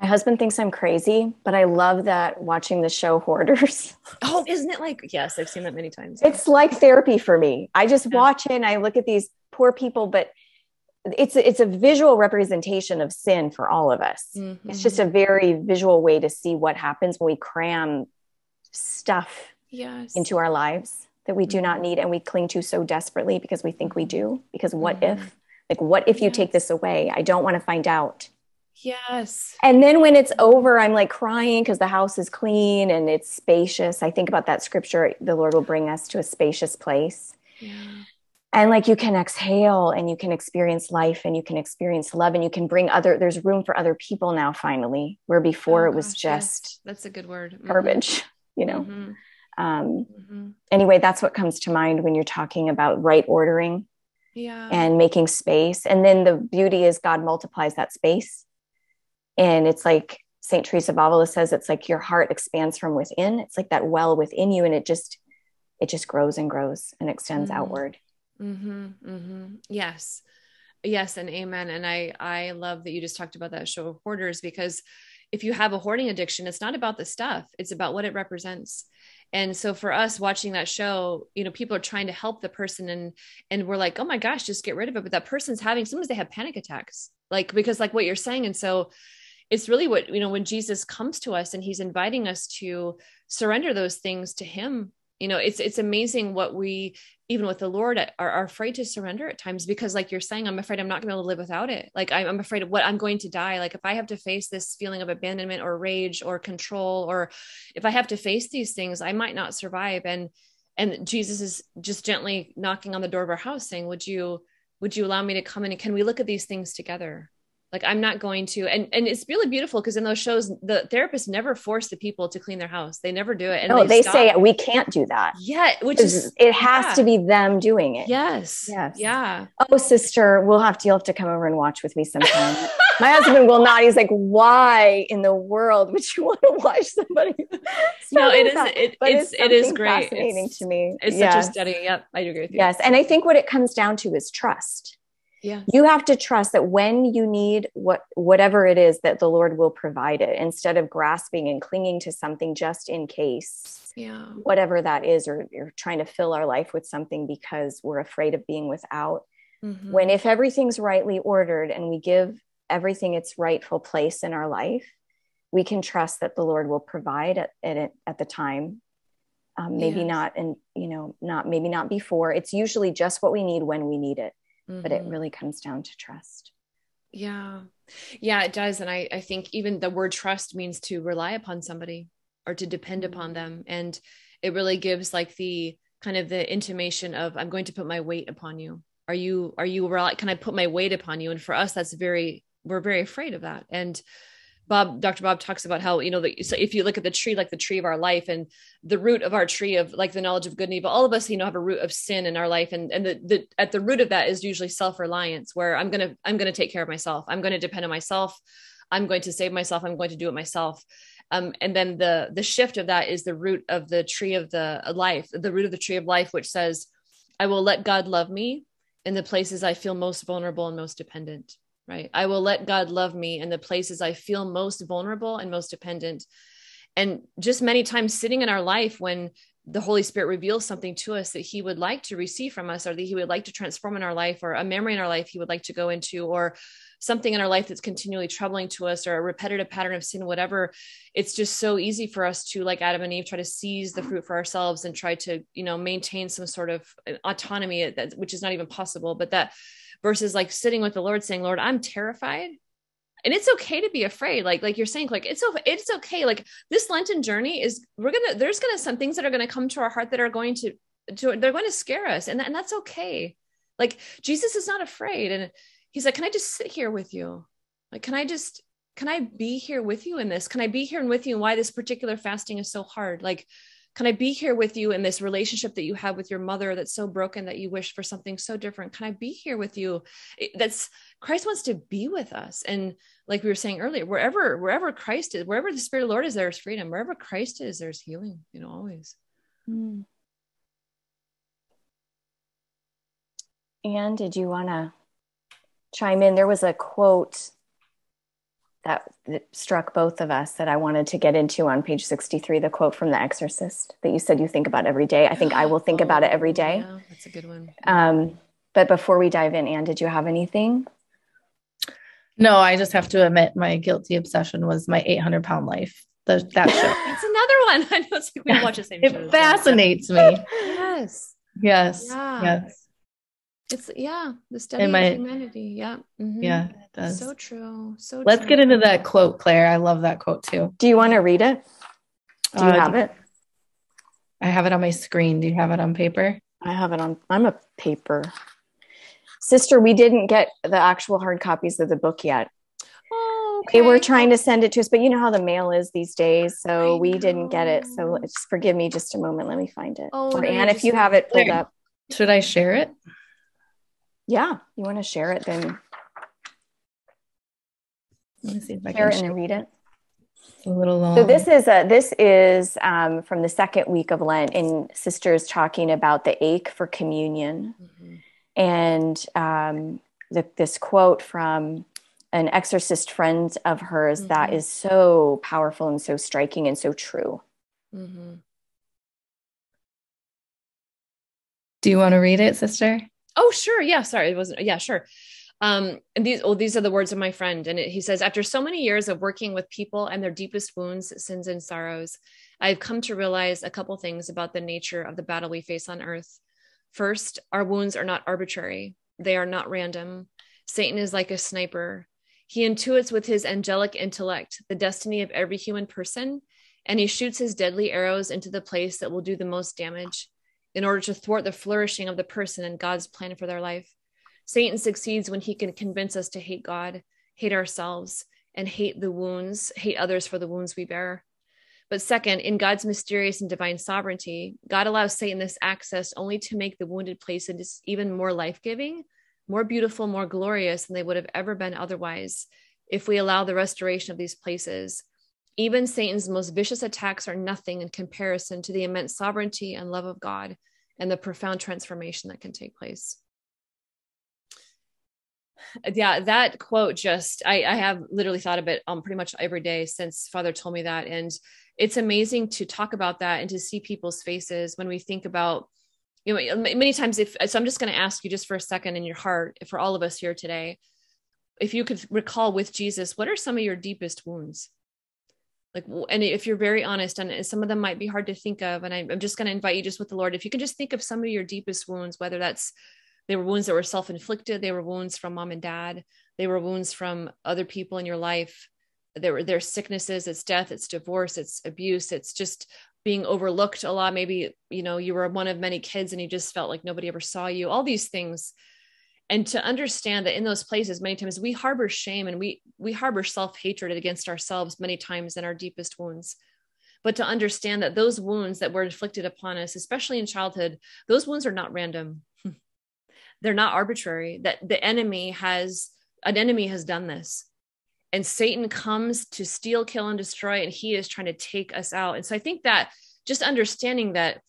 My husband thinks I'm crazy, but I love that watching the show Hoarders. *laughs* Oh, isn't it like, yes, I've seen that many times. It's like therapy for me. I just yeah. watch it and I look at these poor people, but it's a, it's a visual representation of sin for all of us. Mm-hmm. It's just a very visual way to see what happens when we cram stuff yes. into our lives that we do not mm-hmm. need and we cling to so desperately because we think we do. Because what mm-hmm. if? Like, what if you yes. take this away? I don't want to find out. Yes. And then when it's over, I'm like crying because the house is clean and it's spacious. I think about that scripture the Lord will bring us to a spacious place. Yeah. And like you can exhale and you can experience life and you can experience love and you can bring other, there's room for other people now, finally, where before oh, it was gosh, just yes. that's a good word mm-hmm. garbage, *laughs* you know. Mm-hmm. Um, mm-hmm. Anyway, that's what comes to mind when you're talking about right ordering yeah. and making space. And then the beauty is God multiplies that space and it's like St. Teresa of Avila says, it's like your heart expands from within. It's like that well within you, and it just it just grows and grows and extends mm-hmm. outward. Mm-hmm, mm-hmm. Yes, yes, and amen. And I I love that you just talked about that show of hoarders because if you have a hoarding addiction, it's not about the stuff; it's about what it represents. And so for us watching that show, you know, people are trying to help the person, and and we're like, oh my gosh, just get rid of it. But that person's having sometimes they have panic attacks, like because like what you're saying, and so it's really what you know when jesus comes to us and he's inviting us to surrender those things to him you know it's it's amazing what we even with the lord are, are afraid to surrender at times because like you're saying i'm afraid i'm not going to be able to live without it. Like I'm, I'm afraid of what i'm going to die. Like if i have to face this feeling of abandonment or rage or control or if i have to face these things i might not survive. And and jesus is just gently knocking on the door of our house saying would you would you allow me to come in? And can we look at these things together like i'm not going to and and it's really beautiful because in those shows the therapists never force the people to clean their house. They never do it and no, they, they say we can't do that. Yeah which is it has yeah. to be them doing it. Yes. Yes. Yeah. Oh sister we'll have to you'll have to come over and watch with me sometime. *laughs* My husband will not. He's like why in the world would you want to watch somebody? *laughs* No it is it, but it's, it's it is great. Fascinating it's, to me. it's yes. such a study. Yep i agree with you. Yes and i think what it comes down to is trust yeah. You have to trust that when you need what whatever it is that the Lord will provide it instead of grasping and clinging to something just in case. Yeah. Whatever that is or you're trying to fill our life with something because we're afraid of being without. Mm-hmm. When if everything's rightly ordered and we give everything its rightful place in our life, we can trust that the Lord will provide at at, at the time. Um, maybe yes. not and you know not maybe not before it's usually just what we need when we need it mm-hmm. but it mm-hmm. really comes down to trust yeah yeah it does and I, I think even the word trust means to rely upon somebody or to depend mm-hmm. upon them and it really gives like the kind of the intimation of i'm going to put my weight upon you are you are you can i put my weight upon you and for us that's very we're very afraid of that and Bob, Dr. Bob talks about how, you know, the, so if you look at the tree, like the tree of our life and the root of our tree of like the knowledge of good and evil, all of us, you know, have a root of sin in our life. And, and the, the, at the root of that is usually self-reliance where I'm going to, I'm going to take care of myself. I'm going to depend on myself. I'm going to save myself. I'm going to do it myself. Um, and then the, the shift of that is the root of the tree of the life, the root of the tree of life, which says, I will let God love me in the places I feel most vulnerable and most dependent right? I will let God love me in the places I feel most vulnerable and most dependent. And just many times sitting in our life when the Holy Spirit reveals something to us that He would like to receive from us, or that He would like to transform in our life, or a memory in our life He would like to go into, or something in our life that's continually troubling to us, or a repetitive pattern of sin, whatever. It's just so easy for us to, like Adam and Eve, try to seize the fruit for ourselves and try to, you know, maintain some sort of autonomy, that, which is not even possible. But that versus like sitting with the Lord saying, Lord, I'm terrified. And it's okay to be afraid. Like, like you're saying, like it's it's okay. Like this Lenten journey is we're gonna there's gonna some things that are gonna come to our heart that are going to, to they're going to scare us. And, and that's okay. Like Jesus is not afraid. And he's like, Can I just sit here with you? Like, can I just can I be here with you in this? Can I be here and with you and why this particular fasting is so hard? Like, can I be here with you in this relationship that you have with your mother that's so broken that you wish for something so different? Can I be here with you? That's Christ wants to be with us. And like we were saying earlier, wherever, wherever Christ is, wherever the Spirit of the Lord is, there's freedom. Wherever Christ is, there's healing, you know, always. Mm. And did you want to chime in? There was a quote that, that struck both of us that I wanted to get into on page 63, the quote from The Exorcist that you said you think about every day. I think I will think oh, about it every day. Yeah, that's a good one. Um, but before we dive in, Ann, did you have anything? No, I just have to admit my guilty obsession was my 800 pound life. The, that show. *laughs* it's another one. *laughs* I know it's like we watch the same It shows, fascinates me. *laughs* yes. Yes. Yeah. Yes. It's yeah, the study my, of humanity. Yeah. Mm-hmm. Yeah, it does. So true. So let's true. get into that quote, Claire. I love that quote too. Do you want to read it? Do you uh, have it? I have it on my screen. Do you have it on paper? I have it on I'm a paper. Sister, we didn't get the actual hard copies of the book yet. Oh, okay. They were trying to send it to us, but you know how the mail is these days. So we didn't get it. So just forgive me just a moment. Let me find it. Oh, or Ann, if you have it pulled up. Should I share it? Yeah. You want to share it then? Let me see if I share can it and read it. A little long. So this is a this is um, from the second week of Lent, and sisters talking about the ache for communion. Mm-hmm and um, the, this quote from an exorcist friend of hers mm-hmm. that is so powerful and so striking and so true. Mm-hmm. Do you want to read it, sister? Oh, sure. Yeah. Sorry. It wasn't. Yeah, sure. Um, and these, oh, these are the words of my friend. And it, he says, after so many years of working with people and their deepest wounds, sins, and sorrows, I've come to realize a couple things about the nature of the battle we face on earth. First, our wounds are not arbitrary, they are not random. Satan is like a sniper. He intuits with his angelic intellect the destiny of every human person, and he shoots his deadly arrows into the place that will do the most damage in order to thwart the flourishing of the person and God's plan for their life. Satan succeeds when he can convince us to hate God, hate ourselves, and hate the wounds, hate others for the wounds we bear. But second, in God's mysterious and divine sovereignty, God allows Satan this access only to make the wounded places even more life giving, more beautiful, more glorious than they would have ever been otherwise if we allow the restoration of these places. Even Satan's most vicious attacks are nothing in comparison to the immense sovereignty and love of God and the profound transformation that can take place. Yeah that quote just I, I have literally thought of it um pretty much every day since father told me that. And it's amazing to talk about that and to see people's faces when we think about you know many times if so i'm just going to ask you just for a second in your heart for all of us here today if you could recall with jesus what are some of your deepest wounds like and if you're very honest and some of them might be hard to think of and i'm just going to invite you just with the lord if you can just think of some of your deepest wounds whether that's they were wounds that were self-inflicted they were wounds from mom and dad they were wounds from other people in your life there were there's sicknesses it's death it's divorce it's abuse it's just being overlooked a lot maybe you know you were one of many kids and you just felt like nobody ever saw you all these things and to understand that in those places many times we harbor shame and we we harbor self-hatred against ourselves many times in our deepest wounds. But to understand that those wounds that were inflicted upon us especially in childhood those wounds are not random. *laughs* They're not arbitrary. That the enemy has an enemy has done this. And Satan comes to steal, kill, and destroy, and he is trying to take us out. And so I think that just understanding that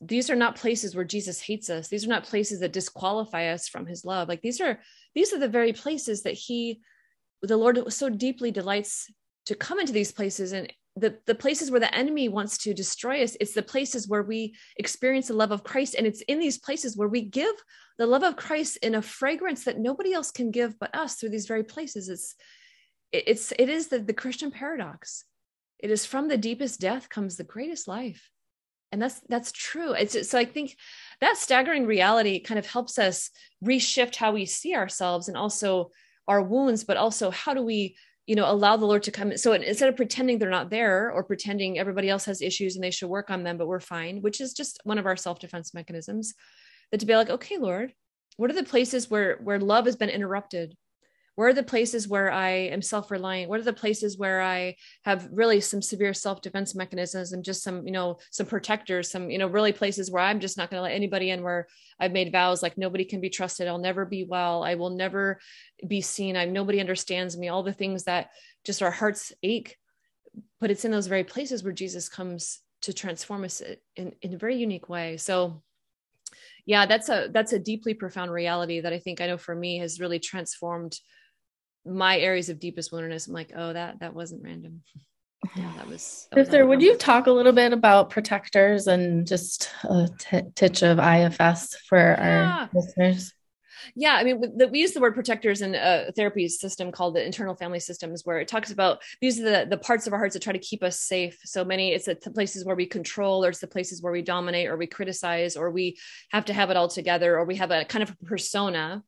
these are not places where Jesus hates us. These are not places that disqualify us from his love. Like these are these are the very places that he the Lord so deeply delights to come into these places. And the, the places where the enemy wants to destroy us it's the places where we experience the love of christ. And it's in these places where we give the love of christ in a fragrance that nobody else can give but us through these very places. It's it's it is the, the christian paradox. It is from the deepest death comes the greatest life and that's that's true. It's so i think that staggering reality kind of helps us reshift how we see ourselves and also our wounds but also how do we you know allow the lord to come so instead of pretending they're not there or pretending everybody else has issues and they should work on them but we're fine which is just one of our self-defense mechanisms that to be like okay lord what are the places where where love has been interrupted where are the places where i am self-reliant? What are the places where i have really some severe self-defense mechanisms and just some you know some protectors some you know really places where i'm just not going to let anybody in where i've made vows like nobody can be trusted. I'll never be well. I will never be seen. I nobody understands me. All the things that just our hearts ache. But it's in those very places where jesus comes to transform us in, in a very unique way. So yeah that's a that's a deeply profound reality that i think i know for me has really transformed my areas of deepest wilderness, I'm like, oh, that that wasn't random. Yeah, that was. That Sister, would you talk a little bit about protectors and just a t- titch of IFS for yeah. our listeners? Yeah, I mean, the, we use the word protectors in a therapy system called the internal family systems, where it talks about these are the, the parts of our hearts that try to keep us safe. So many, it's the places where we control, or it's the places where we dominate, or we criticize, or we have to have it all together, or we have a kind of a persona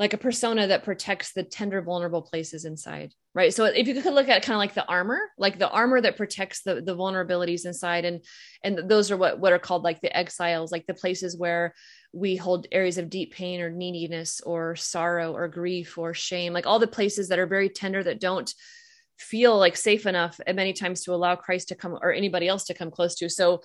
like a persona that protects the tender vulnerable places inside right? So if you could look at kind of like the armor like the armor that protects the the vulnerabilities inside and and those are what what are called like the exiles like the places where we hold areas of deep pain or neediness or sorrow or grief or shame like all the places that are very tender that don't feel like safe enough at many times to allow Christ to come or anybody else to come close to. So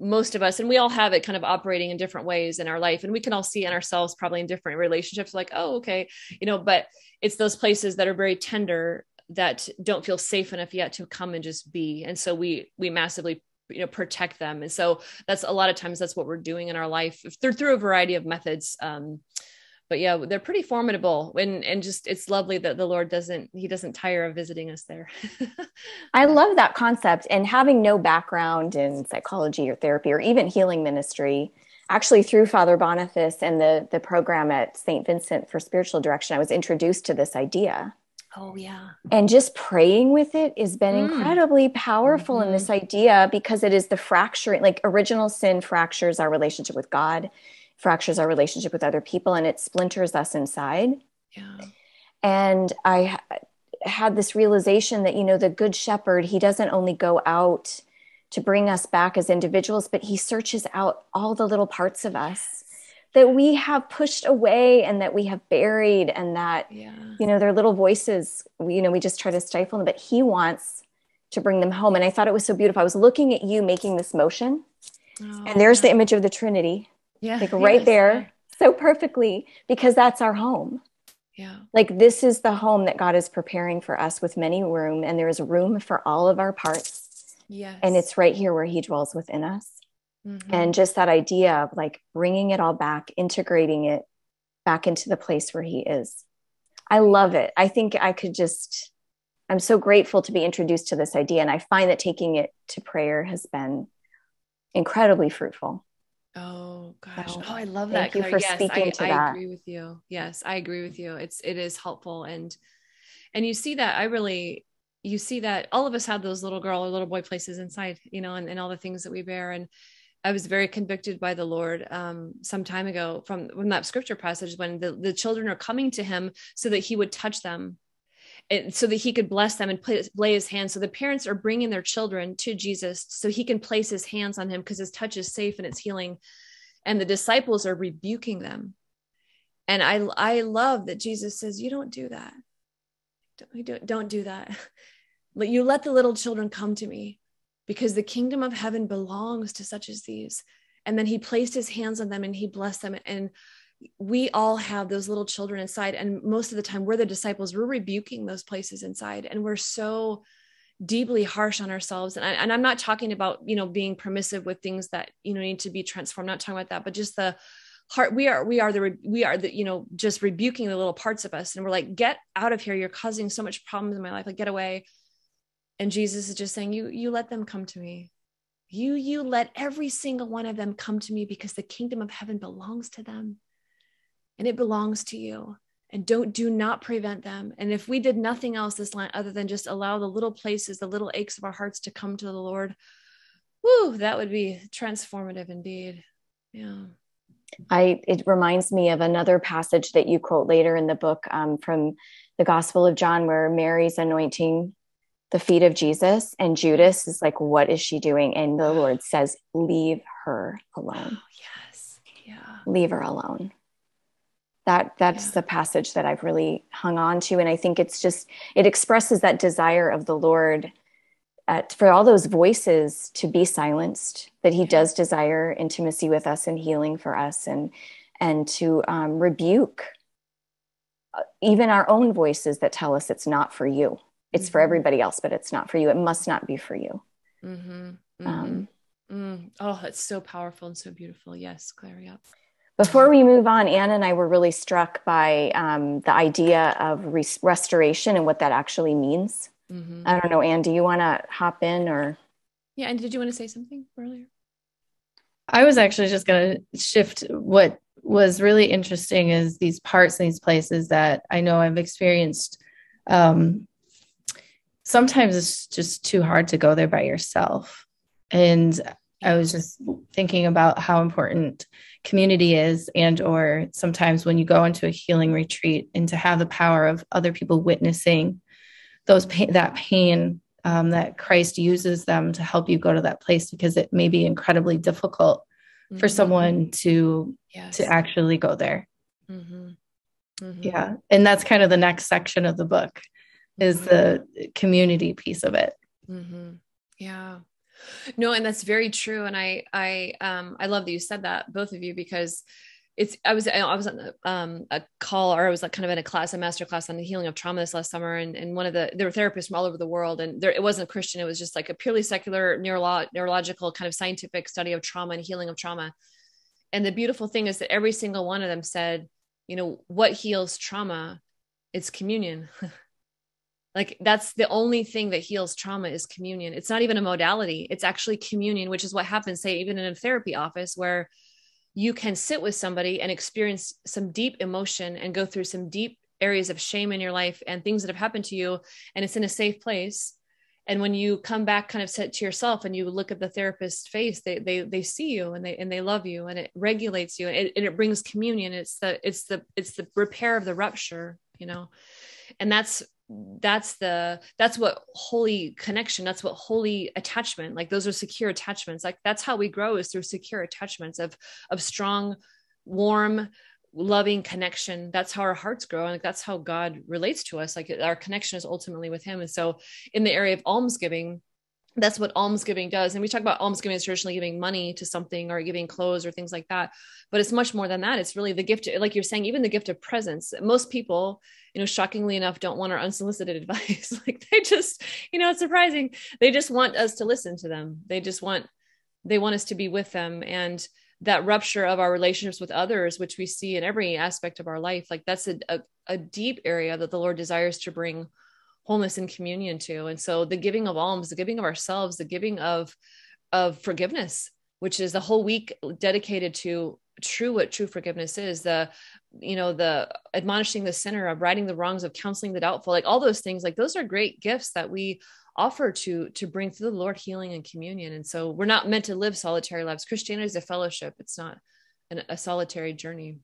most of us and we all have it kind of operating in different ways in our life and we can all see in ourselves probably in different relationships like oh okay you know but it's those places that are very tender that don't feel safe enough yet to come and just be and so we we massively you know protect them and so that's a lot of times that's what we're doing in our life through through a variety of methods um but yeah, they're pretty formidable and and just it's lovely that the Lord doesn't he doesn't tire of visiting us there. *laughs* I love that concept and having no background in psychology or therapy or even healing ministry. Actually, through Father Boniface and the the program at St. Vincent for spiritual direction, I was introduced to this idea. Oh yeah. And just praying with it has been mm. incredibly powerful mm-hmm. in this idea because it is the fracturing like original sin fractures our relationship with God fractures our relationship with other people and it splinters us inside. Yeah. And I had this realization that, you know, the good shepherd, he doesn't only go out to bring us back as individuals, but he searches out all the little parts of us that we have pushed away and that we have buried and that, yeah. you know, their little voices, you know, we just try to stifle them, but he wants to bring them home. And I thought it was so beautiful. I was looking at you making this motion. Oh, and there's the image of the Trinity yeah. Like right there so perfectly because that's our home. Yeah. Like this is the home that God is preparing for us with many room and there is room for all of our parts. Yes. And it's right here where he dwells within us. Mm-hmm. And just that idea of like bringing it all back, integrating it back into the place where he is. I love it. I think I could just I'm so grateful to be introduced to this idea and I find that taking it to prayer has been incredibly fruitful. Oh gosh. So, oh, I love that. Thank you for yes, speaking I, to I that. agree with you. Yes, I agree with you. It's it is helpful and and you see that I really you see that all of us have those little girl or little boy places inside, you know, and, and all the things that we bear. And I was very convicted by the Lord um, some time ago from, from that scripture passage when the, the children are coming to him so that he would touch them so that he could bless them and lay his hands. So the parents are bringing their children to Jesus so he can place his hands on him because his touch is safe and it's healing. And the disciples are rebuking them. And I, I love that Jesus says, You don't do that. Don't, don't, don't do that. *laughs* You let the little children come to me because the kingdom of heaven belongs to such as these. And then he placed his hands on them and he blessed them. And we all have those little children inside and most of the time we're the disciples. We're rebuking those places inside and we're so deeply harsh on ourselves. And, I, i'm not talking about you know being permissive with things that you know need to be transformed. I'm not talking about that but just the heart we are we are the we are the you know just rebuking the little parts of us. And we're like get out of here. You're causing so much problems in my life. Like get away. And jesus is just saying you you let them come to me. You you let every single one of them come to me because the kingdom of heaven belongs to them and it belongs to you. And don't do not prevent them. And if we did nothing else this line other than just allow the little places the little aches of our hearts to come to the lord whoo that would be transformative indeed. Yeah. I it reminds me of another passage that you quote later in the book um, from the gospel of john where mary's anointing the feet of jesus and judas is like what is she doing? And the lord says leave her alone. Oh, yes. Yeah. Leave her alone that that's yeah. the passage that i've really hung on to and i think it's just it expresses that desire of the lord at, for all those voices to be silenced that he does desire intimacy with us and healing for us and and to um, rebuke uh, even our own voices that tell us it's not for you it's mm-hmm. for everybody else but it's not for you it must not be for you mm-hmm. Mm-hmm. Um, mm. oh it's so powerful and so beautiful yes claire yep Before we move on, Anna and I were really struck by um, the idea of re- restoration and what that actually means. Mm-hmm. I don't know, Ann, do you want to hop in or? Yeah, and did you want to say something earlier? I was actually just going to shift what was really interesting is these parts and these places that I know I've experienced. Um, sometimes it's just too hard to go there by yourself. And I was just thinking about how important community is and or sometimes when you go into a healing retreat and to have the power of other people witnessing those pain, that pain um, that Christ uses them to help you go to that place because it may be incredibly difficult mm-hmm. for someone to yes. to actually go there. Mm-hmm. Mm-hmm. Yeah, and that's kind of the next section of the book is the mm-hmm. community piece of it. Mm-hmm. Yeah, no, and that's very true. And I, I, um, I love that you said that, both of you, because it's, I was, I was on um, a call or I was like kind of in a class, a master class on the healing of trauma this last summer. And, and one of the, there were therapists from all over the world and there, it wasn't Christian. It was just like a purely secular neurolo- neurological kind of scientific study of trauma and healing of trauma. And the beautiful thing is that every single one of them said, you know, what heals trauma? It's communion. *laughs* like that's the only thing that heals trauma is communion. It's not even a modality. It's actually communion which is what happens say even in a therapy office where you can sit with somebody and experience some deep emotion and go through some deep areas of shame in your life and things that have happened to you and it's in a safe place. And when you come back kind of set to yourself and you look at the therapist's face they they they see you and they and they love you and it regulates you and it, and it brings communion. It's the it's the it's the repair of the rupture you know? And that's that's the that's what holy connection that's what holy attachment like those are secure attachments. Like that's how we grow is through secure attachments of of strong warm loving connection. That's how our hearts grow and like that's how god relates to us. Like our connection is ultimately with him. And so in the area of almsgiving that's what almsgiving does. And we talk about almsgiving as traditionally giving money to something or giving clothes or things like that. But it's much more than that. It's really the gift, like you're saying, even the gift of presence. Most people, you know, shockingly enough, don't want our unsolicited *laughs* advice. like they just, you know, it's surprising. They just want us to listen to them. They just want, they want us to be with them. And that rupture of our relationships with others, which we see in every aspect of our life, like that's a, a, a deep area that the Lord desires to bring wholeness and communion to. And so the giving of alms the giving of ourselves the giving of of forgiveness which is the whole week dedicated to true what true forgiveness is the you know the admonishing the sinner of righting the wrongs of counseling the doubtful like all those things like those are great gifts that we offer to to bring through the lord healing and communion. And so we're not meant to live solitary lives. Christianity is a fellowship. It's not an, a solitary journey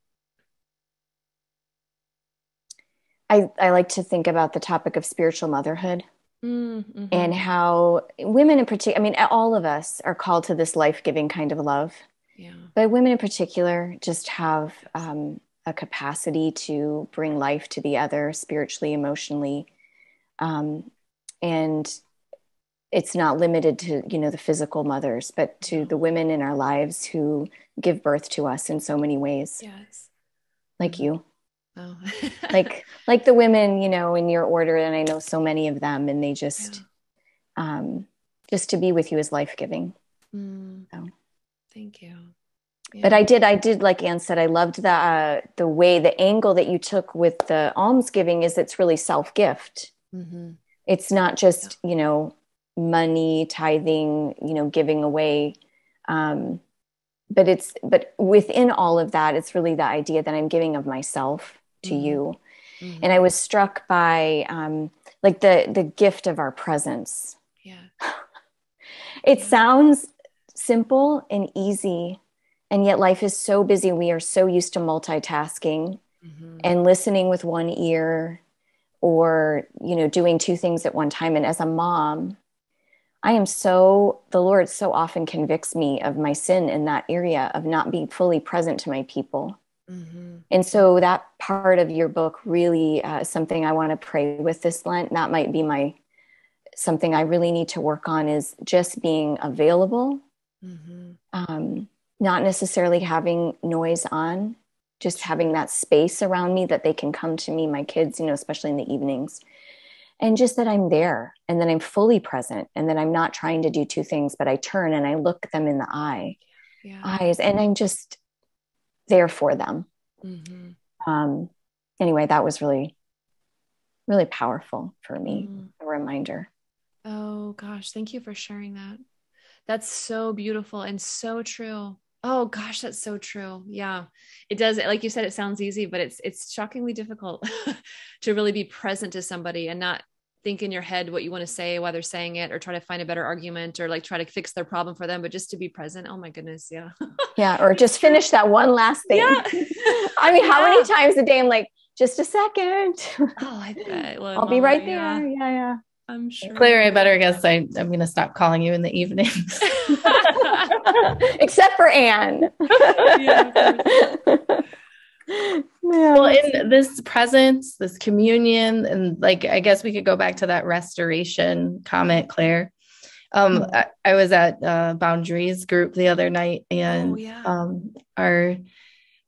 I, I like to think about the topic of spiritual motherhood mm-hmm. and how women in particular, I mean, all of us are called to this life giving kind of love. Yeah. But women in particular just have um, a capacity to bring life to the other spiritually, emotionally. Um, and it's not limited to you know the physical mothers but to the women in our lives who give birth to us in so many ways yes like you Oh. *laughs* like like the women, you know, in your order, and I know so many of them, and they just yeah. um just to be with you is life giving. Mm. So thank you. Yeah. But I did, I did, like Ann said, I loved the uh, the way the angle that you took with the almsgiving is it's really self gift. Mm-hmm. It's not just yeah. you know money tithing, you know, giving away. Um, but it's but within all of that, it's really the idea that I'm giving of myself to mm-hmm. you. Mm-hmm. and i was struck by um, like the the gift of our presence. Yeah. *laughs* It sounds simple and easy and yet life is so busy. We are so used to multitasking mm-hmm. and listening with one ear or you know doing two things at one time. And as a mom i am so the lord so often convicts me of my sin in that area of not being fully present to my people Mm-hmm. And so that part of your book really uh, something I want to pray with this Lent. That might be my something I really need to work on is just being available, mm-hmm. um, not necessarily having noise on, just having that space around me that they can come to me, my kids, you know, especially in the evenings. And just that I'm there and that I'm fully present and that I'm not trying to do two things, but I turn and I look them in the eye, yeah. eyes. And I'm just, there for them. Mm-hmm. Um, anyway, that was really, really powerful for me. Mm. A reminder. Oh gosh, thank you for sharing that. That's so beautiful and so true. Oh gosh, that's so true. Yeah. It does like you said it sounds easy, but it's it's shockingly difficult *laughs* to really be present to somebody and not think in your head what you want to say while they're saying it or try to find a better argument or like try to fix their problem for them but just to be present oh my goodness yeah *laughs* yeah or just finish that one last thing yeah. *laughs* i mean how yeah. many times a day i'm like just a second *laughs* oh I, I will be right there yeah yeah I'm sure. Claire, I better guess I, I'm going to stop calling you in the evenings. Except for Ann. Yeah, well in this presence this communion and like i guess we could go back to that restoration comment claire. Um mm-hmm. I, I, was at uh, boundaries group the other night and oh, yeah. um our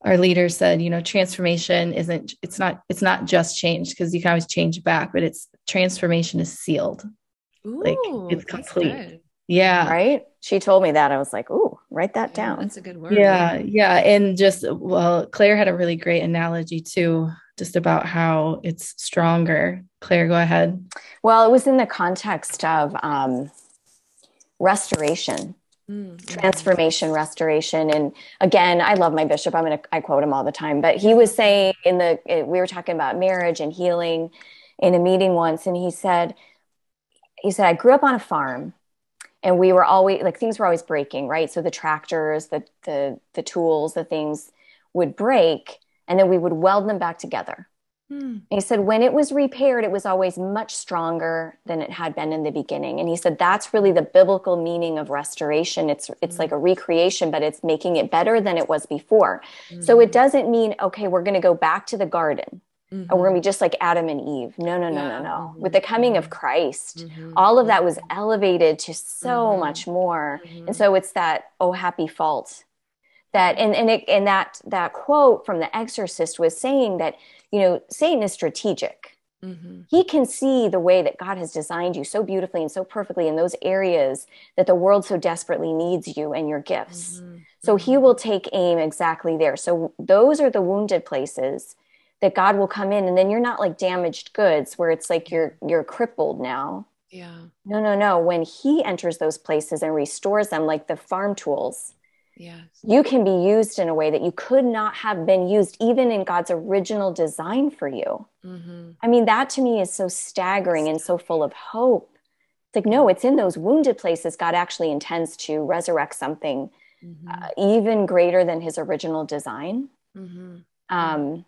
our leader said you know transformation isn't it's not it's not just change because you can always change back but it's transformation is sealed. Ooh, like it's complete. yeah. Right she told me that i was like ooh write that yeah, down. that's a good word yeah yeah and just well claire had a really great analogy too just about how it's stronger. Claire go ahead. Well it was in the context of um, restoration mm-hmm. transformation restoration and again i love my bishop i'm gonna i quote him all the time but he was saying in the we were talking about marriage and healing in a meeting once and he said he said i grew up on a farm and we were always like things were always breaking right so the tractors the the the tools the things would break and then we would weld them back together hmm. he said when it was repaired it was always much stronger than it had been in the beginning and he said that's really the biblical meaning of restoration it's it's hmm. like a recreation but it's making it better than it was before hmm. so it doesn't mean okay we're going to go back to the garden Mm-hmm. And we're gonna be just like Adam and Eve. No, no, no, yeah. no, no. Mm-hmm. With the coming of Christ, mm-hmm. all of that was elevated to so mm-hmm. much more. And so it's that oh happy fault that and and it and that that quote from the exorcist was saying that you know Satan is strategic. Mm-hmm. He can see the way that God has designed you so beautifully and so perfectly in those areas that the world so desperately needs you and your gifts. Mm-hmm. So he will take aim exactly there. So those are the wounded places that God will come in and then you're not like damaged goods where it's like you're you're crippled now. Yeah. No, no, no. When he enters those places and restores them like the farm tools. Yes. You can be used in a way that you could not have been used even in God's original design for you. Mm-hmm. I mean, that to me is so staggering and so full of hope. It's like, no, it's in those wounded places God actually intends to resurrect something mm-hmm. uh, even greater than his original design. Mm-hmm. Um,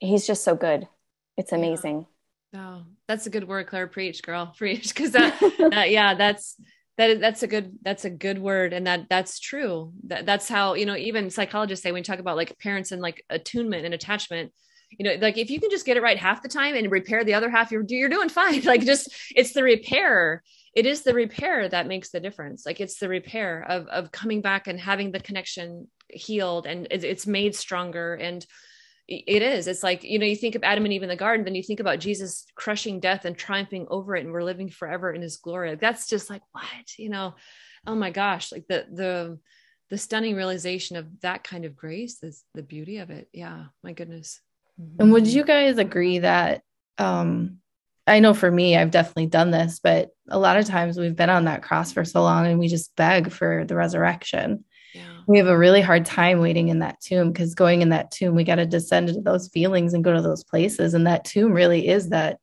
he's just so good. It's amazing. Yeah. Oh, that's a good word, Claire. Preach, girl, *laughs* preach. Because that, that, yeah, that's that. That's a good. That's a good word, and that that's true. That that's how you know. Even psychologists say when you talk about like parents and like attunement and attachment, you know, like if you can just get it right half the time and repair the other half, you're you're doing fine. *laughs* Like just it's the repair. It is the repair that makes the difference. Like it's the repair of of coming back and having the connection healed and it's made stronger and it is. It's like you know you think of adam and eve in the garden then you think about jesus crushing death and triumphing over it and we're living forever in his glory. That's just like what? You know oh my gosh. Like the the the stunning realization of that kind of grace is the beauty of it. Yeah my goodness. And would you guys agree that um i know for me i've definitely done this but a lot of times we've been on that cross for so long and we just beg for the resurrection we have a really hard time waiting in that tomb because going in that tomb, we got to descend into those feelings and go to those places. And that tomb really is that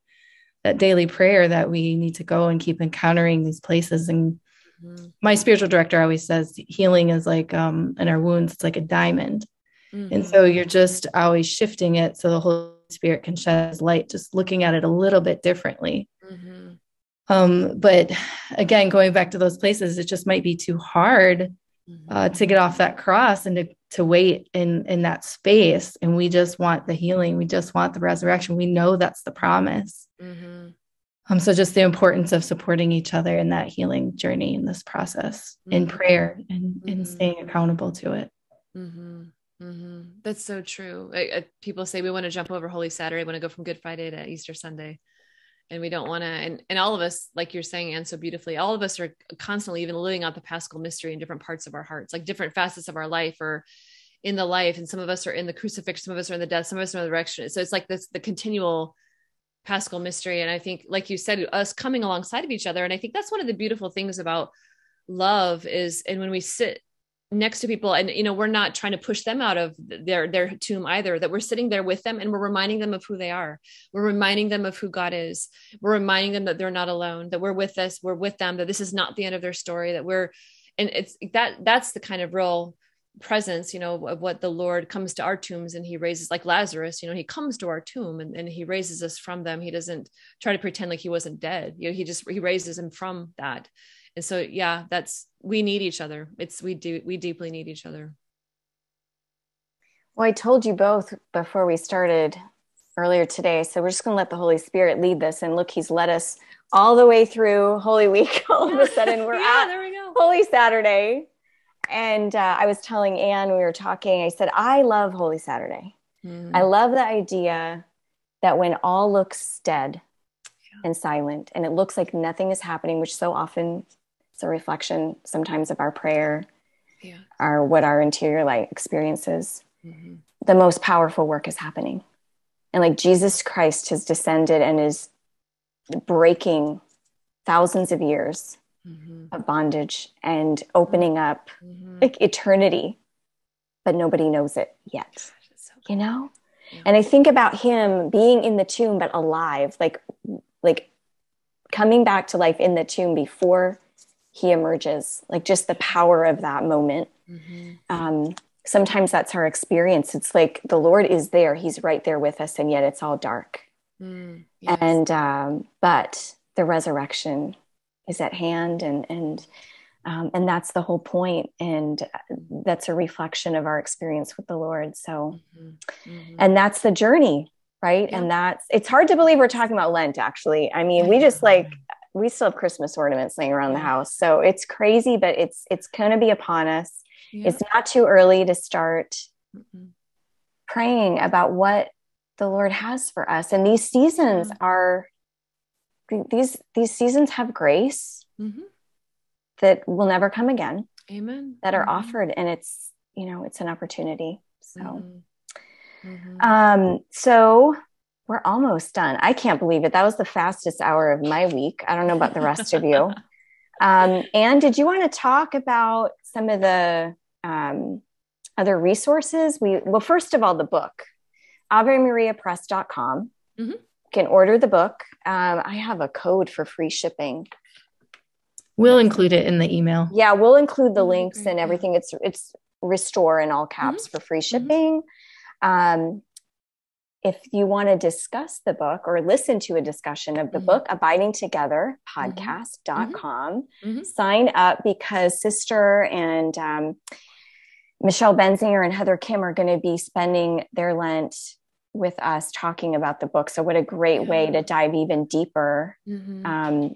that daily prayer that we need to go and keep encountering these places. And mm-hmm. my spiritual director always says healing is like um in our wounds, it's like a diamond. Mm-hmm. And so you're just always shifting it so the Holy Spirit can shed his light, just looking at it a little bit differently. Mm-hmm. Um, but again, going back to those places, it just might be too hard uh, to get off that cross and to, to wait in in that space and we just want the healing we just want the resurrection we know that's the promise mm-hmm. um so just the importance of supporting each other in that healing journey in this process mm-hmm. in prayer and in mm-hmm. staying accountable to it mm-hmm. Mm-hmm. that's so true I, I, people say we want to jump over holy saturday we want to go from good friday to easter sunday and we don't want to and, and all of us like you're saying and so beautifully all of us are constantly even living out the paschal mystery in different parts of our hearts like different facets of our life or in the life and some of us are in the crucifixion some of us are in the death some of us are in the resurrection. So it's like this the continual paschal mystery and i think like you said us coming alongside of each other and i think that's one of the beautiful things about love is and when we sit next to people and you know we're not trying to push them out of their their tomb either that we're sitting there with them and we're reminding them of who they are. We're reminding them of who god is. We're reminding them that they're not alone that we're with us we're with them that this is not the end of their story that we're and it's that that's the kind of real presence you know of what the lord comes to our tombs and he raises like lazarus you know he comes to our tomb and, and he raises us from them. He doesn't try to pretend like he wasn't dead. You know he just he raises him from that and so yeah that's we need each other it's we do we deeply need each other well i told you both before we started earlier today so we're just going to let the holy spirit lead this and look he's led us all the way through holy week *laughs* all of a sudden we're *laughs* yeah, at there we go. holy saturday and uh, I was telling Ann, we were talking, I said, I love Holy Saturday. Mm. I love the idea that when all looks dead and silent and it looks like nothing is happening, which so often is a reflection sometimes of our prayer, yeah. our what our interior light experiences, mm-hmm. the most powerful work is happening. And like Jesus Christ has descended and is breaking thousands of years mm-hmm. of bondage and opening up mm-hmm. like eternity, but nobody knows it yet. So you know? Yeah. And I think about him being in the tomb but alive, like like coming back to life in the tomb before he emerges, like just the power of that moment. Mm-hmm. Um, sometimes that's our experience. It's like the Lord is there, He's right there with us, and yet it's all dark. Mm, yes. And um, but the resurrection is at hand and and um, and that's the whole point and that's a reflection of our experience with the lord so mm-hmm. Mm-hmm. and that's the journey right yeah. and that's it's hard to believe we're talking about lent actually i mean we just like we still have christmas ornaments laying around the house so it's crazy but it's it's going to be upon us yeah. it's not too early to start mm-hmm. praying about what the lord has for us and these seasons are these these seasons have grace mm-hmm. that will never come again amen that are mm-hmm. offered and it's you know it's an opportunity so mm-hmm. mm-hmm. um so we're almost done i can't believe it that was the fastest hour of my week i don't know about the rest of you *laughs* um and did you want to talk about some of the um other resources we well first of all the book avemariapress.com mm-hmm can order the book. Um, I have a code for free shipping. We'll include it in the email. Yeah, we'll include the links and everything. It's it's restore in all caps mm-hmm. for free mm-hmm. shipping. Mm-hmm. Um, if you want to discuss the book or listen to a discussion of the mm-hmm. book, abiding together podcast.com, mm-hmm. mm-hmm. sign up because Sister and um, Michelle Benzinger and Heather Khym are going to be spending their Lent with us talking about the book. So, what a great way to dive even deeper mm-hmm. um,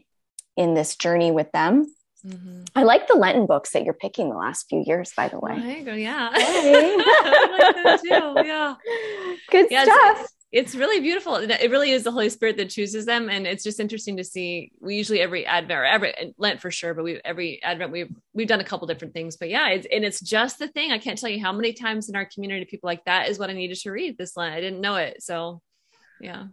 in this journey with them. Mm-hmm. I like the Lenten books that you're picking the last few years, by the way. Oh, yeah. Hey. *laughs* I like too. Yeah. *laughs* Good yeah, stuff it's really beautiful. It really is the Holy Spirit that chooses them, and it's just interesting to see. We usually every Advent or every Lent for sure, but we every Advent we've we've done a couple different things. But yeah, it's, and it's just the thing. I can't tell you how many times in our community people like that is what I needed to read this Lent. I didn't know it, so yeah.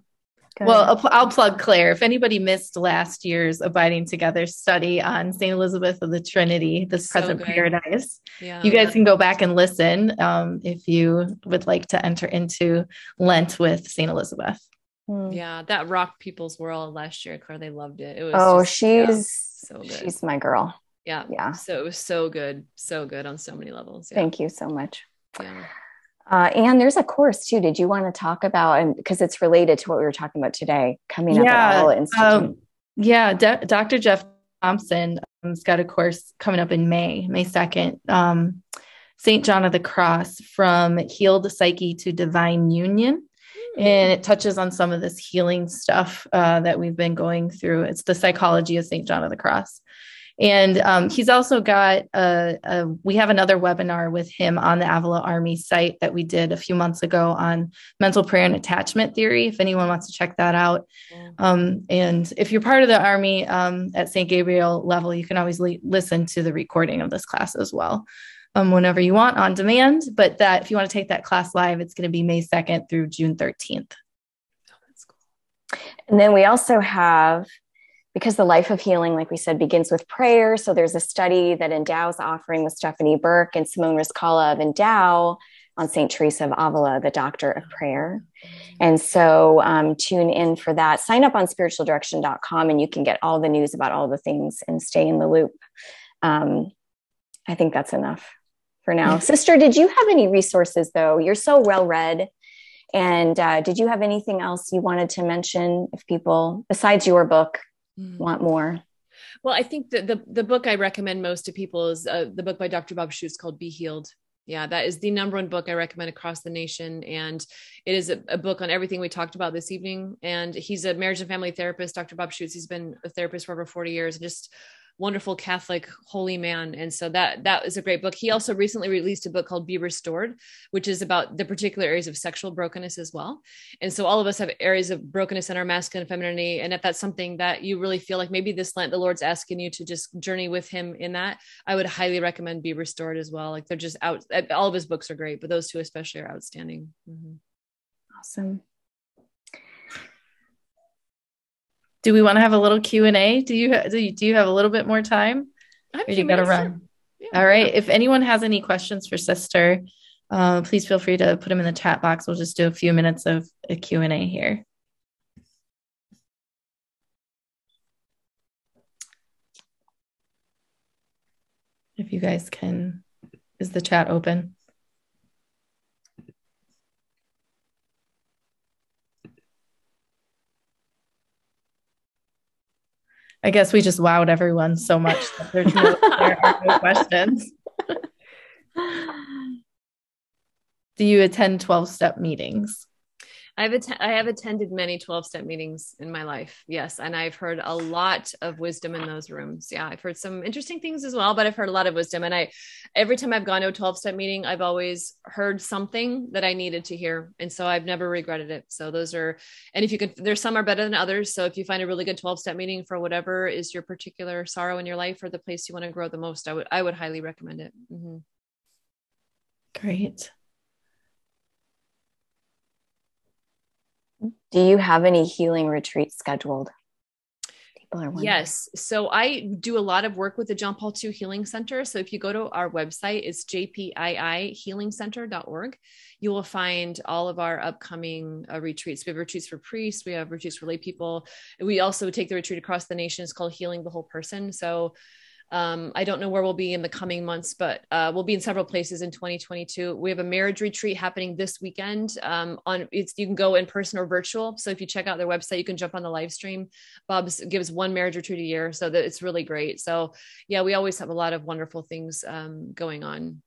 Well, I'll plug Claire. If anybody missed last year's Abiding Together study on St. Elizabeth of the Trinity, this so present good. paradise, yeah. you guys can go back and listen um, if you would like to enter into Lent with St. Elizabeth. Hmm. Yeah, that rocked people's world last year. Claire, they loved it. It was oh, just, she's yeah, so good. She's my girl. Yeah, yeah. So it was so good, so good on so many levels. Yeah. Thank you so much. Yeah. Uh, and there's a course too. Did you want to talk about, and because it's related to what we were talking about today, coming up yeah, at Avila Institute? Um, yeah, D- Dr. Jeff Thompson has got a course coming up in May, May 2nd. Um, St. John of the Cross from healed psyche to divine union. Hmm. And it touches on some of this healing stuff uh, that we've been going through. It's the psychology of St. John of the Cross. And um, he's also got a, a, we have another webinar with him on the Avila Army site that we did a few months ago on mental prayer and attachment theory. If anyone wants to check that out. Um, and if you're part of the Army um, at St. Gabriel level, you can always le- listen to the recording of this class as well. um, whenever you want on demand. But that if you want to take that class live, it's going to be May 2nd through June 13th. And then we also have, because the life of healing, like we said, begins with prayer. So there's a study that Endow's offering with Stephanie Burke and Simone Rizkallah of Endow on St. Teresa of Avila, the doctor of prayer. And so um, tune in for that. Sign up on spiritualdirection.com and you can get all the news about all the things and stay in the loop. Um, I think that's enough for now. *laughs* Sister, did you have any resources though? You're so well read. And uh, did you have anything else you wanted to mention if people, besides your book, mm. want more? Well, I think that the, the book I recommend most to people is uh, the book by Dr. Bob Schuchts called Be Healed. Yeah, that is the number one book I recommend across the nation. And it is a, a, book on everything we talked about this evening. And he's a marriage and family therapist, Dr. Bob Schuchts. He's been a therapist for over 40 years. and Just wonderful Catholic holy man. And so that that is a great book. He also recently released a book called Be Restored, which is about the particular areas of sexual brokenness as well. And so all of us have areas of brokenness in our masculine femininity. And if that's something that you really feel like maybe this Lent the Lord's asking you to just journey with him in that, I would highly recommend Be Restored as well. Like they're just out all of his books are great, but those two especially are outstanding. Mm-hmm. Awesome. Do we want to have a little Q and A? Do you do you, do you have a little bit more time? Or you got to run. Yeah. All right. If anyone has any questions for Sister, uh, please feel free to put them in the chat box. We'll just do a few minutes of a Q and A here. If you guys can, is the chat open? I guess we just wowed everyone so much that there's no, *laughs* there are no questions. Do you attend 12 step meetings? I've att- I have attended many 12 step meetings in my life. Yes. And I've heard a lot of wisdom in those rooms. Yeah. I've heard some interesting things as well, but I've heard a lot of wisdom. And I, every time I've gone to a 12 step meeting, I've always heard something that I needed to hear. And so I've never regretted it. So those are, and if you could, there's some are better than others. So if you find a really good 12 step meeting for whatever is your particular sorrow in your life or the place you want to grow the most, I would, I would highly recommend it. Mm-hmm. Great. Do you have any healing retreats scheduled? Yes. So I do a lot of work with the John Paul II Healing Center. So if you go to our website, it's jpiihealingcenter.org. You will find all of our upcoming uh, retreats. We have retreats for priests, we have retreats for lay people. We also take the retreat across the nation. It's called Healing the Whole Person. So um, I don't know where we'll be in the coming months, but uh, we'll be in several places in 2022. We have a marriage retreat happening this weekend. Um, on it's you can go in person or virtual. So if you check out their website, you can jump on the live stream. Bob's gives one marriage retreat a year, so that it's really great. So yeah, we always have a lot of wonderful things um, going on.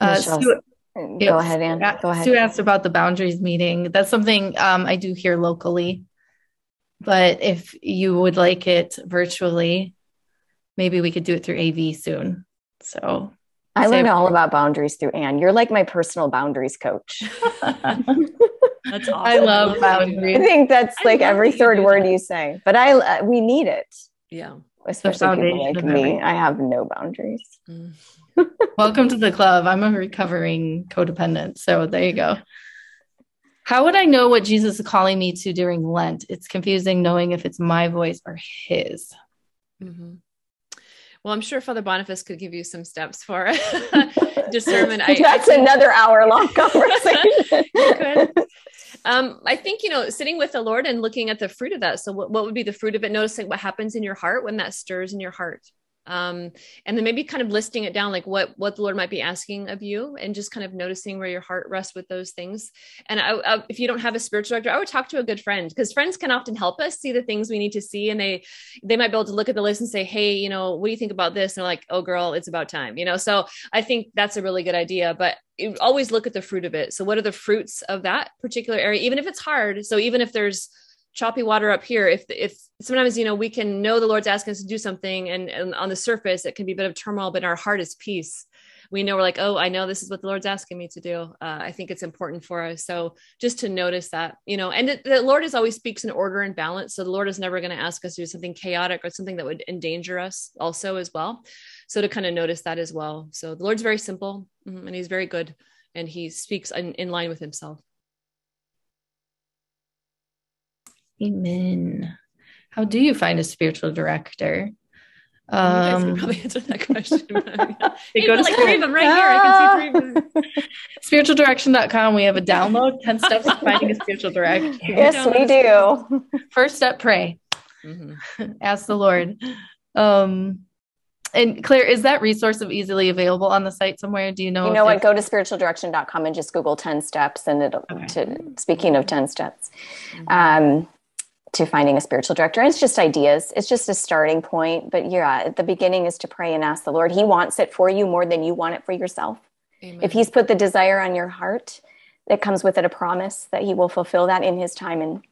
Uh, Go ahead, Ann. Go ahead. Sue asked about the boundaries meeting. That's something um, I do here locally. But if you would like it virtually, maybe we could do it through AV soon. So I learned all about boundaries through Ann. You're like my personal boundaries coach. *laughs* that's awesome. *laughs* I love boundaries. I think that's I like every third word you say, but I uh, we need it. Yeah, especially people like me. I have no boundaries. Mm. Welcome to the club. I'm a recovering codependent. So there you go. How would I know what Jesus is calling me to during Lent? It's confusing knowing if it's my voice or his. Mm-hmm. Well, I'm sure Father Boniface could give you some steps for *laughs* discernment. That's I, I another hour long *laughs* conversation. um, I think, you know, sitting with the Lord and looking at the fruit of that. So, what, what would be the fruit of it? Noticing what happens in your heart when that stirs in your heart um, and then maybe kind of listing it down like what what the lord might be asking of you and just kind of noticing where your heart rests with those things. And I, I, if you don't have a spiritual director i would talk to a good friend because friends can often help us see the things we need to see and they they might be able to look at the list and say hey you know what do you think about this? And they're like oh girl it's about time you know? So i think that's a really good idea but always look at the fruit of it. So what are the fruits of that particular area? Even if it's hard so even if there's choppy water up here if if sometimes you know we can know the lord's asking us to do something and, and on the surface it can be a bit of turmoil but in our heart is peace we know we're like, oh, I know this is what the Lord's asking me to do. Uh, I think it's important for us. So just to notice that, you know, and the, the Lord is always speaks in order and balance. So the Lord is never going to ask us to do something chaotic or something that would endanger us also as well. So to kind of notice that as well. So the Lord's very simple mm-hmm, and he's very good and he speaks in, in line with himself. Amen. How do you find a spiritual director? Um, probably answer that question. *laughs* they go to like three of them right here. I can see three of them. *laughs* Spiritualdirection.com. We have a download 10 *laughs* steps to finding a spiritual director. Yes, we do. First step, pray. Mm-hmm. Ask the Lord. Um, and Claire, is that resource of easily available on the site somewhere? Do you know? You know what? Go to spiritualdirection.com and just Google 10 steps. And it'll, okay. to, speaking of 10 steps, mm-hmm. um, to finding a spiritual director. It's just ideas. It's just a starting point. But yeah, the beginning is to pray and ask the Lord. He wants it for you more than you want it for yourself. Amen. If He's put the desire on your heart, it comes with it a promise that He will fulfill that in His time and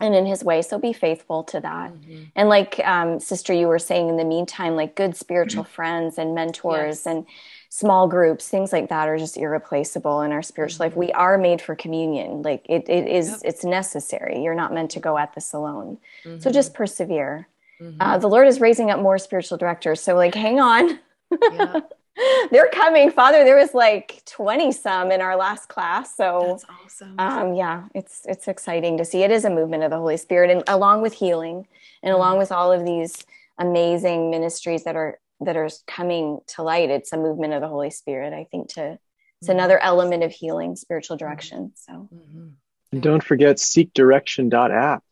and in His way. So be faithful to that. Mm-hmm. And like um, Sister, you were saying, in the meantime, like good spiritual mm-hmm. *clears throat* friends and mentors yes. and small groups things like that are just irreplaceable in our spiritual life we are made for communion like it, it is yep. it's necessary you're not meant to go at this alone mm-hmm. so just persevere mm-hmm. uh, the lord is raising up more spiritual directors so like hang on *laughs* yeah. *laughs* they're coming father there was like 20 some in our last class so awesome. um, yeah it's it's exciting to see it is a movement of the holy spirit and along with healing and mm-hmm. along with all of these amazing ministries that are that are coming to light. It's a movement of the holy spirit i think to it's mm-hmm. another element of healing spiritual direction so. Mm-hmm. and don't forget seekdirection.app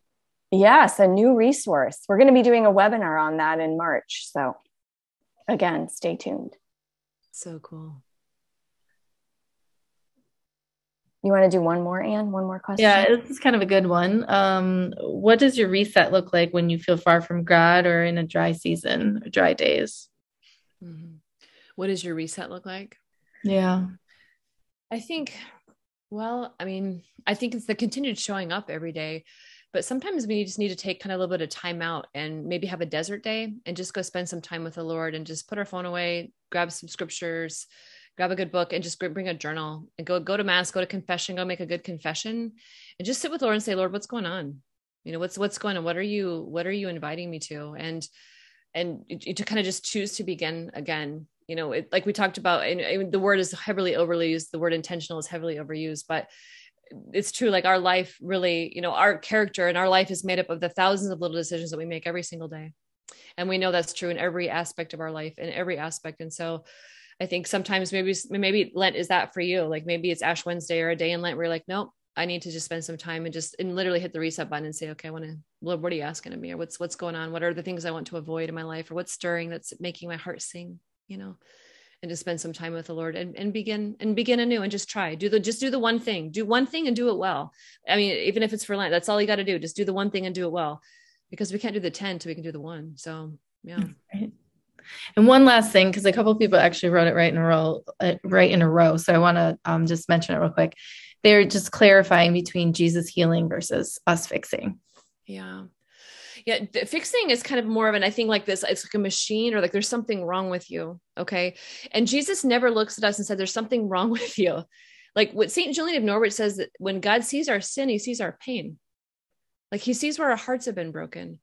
yes a new resource. We're going to be doing a webinar on that in march so again stay tuned. So cool. You want to do one more ann? One more question? Yeah this is kind of a good one. Um, what does your reset look like when you feel far from god or in a dry season or dry days Mm-hmm. What does your reset look like? Yeah. I think, well, I mean, I think it's the continued showing up every day. But sometimes we just need to take kind of a little bit of time out and maybe have a desert day and just go spend some time with the Lord and just put our phone away, grab some scriptures, grab a good book and just bring a journal and go go to mass, go to confession, go make a good confession and just sit with Lord and say, Lord, what's going on? You know, what's what's going on? What are you what are you inviting me to? And and to kind of just choose to begin again you know it, like we talked about and the word is heavily overused the word intentional is heavily overused but it's true like our life really you know our character and our life is made up of the thousands of little decisions that we make every single day. And we know that's true in every aspect of our life in every aspect and so i think sometimes maybe maybe lent is that for you like maybe it's ash wednesday or a day in lent where you're like nope I need to just spend some time and just and literally hit the reset button and say, okay, I want to, what are you asking of me? Or what's what's going on? What are the things I want to avoid in my life? Or what's stirring that's making my heart sing, you know? And to spend some time with the Lord and, and begin and begin anew and just try. Do the just do the one thing. Do one thing and do it well. I mean, even if it's for Lent, that's all you got to do. Just do the one thing and do it well. Because we can't do the 10 till we can do the one. So yeah. And one last thing, because a couple people actually wrote it right in a row, uh, right in a row. So I want to um, just mention it real quick they're just clarifying between Jesus healing versus us fixing. Yeah. Yeah, fixing is kind of more of an I think like this it's like a machine or like there's something wrong with you, okay? And Jesus never looks at us and said there's something *laughs* wrong with you. Like what St. Julian of Norwich says that when God sees our sin, he sees our pain. Like he sees where our hearts have been broken.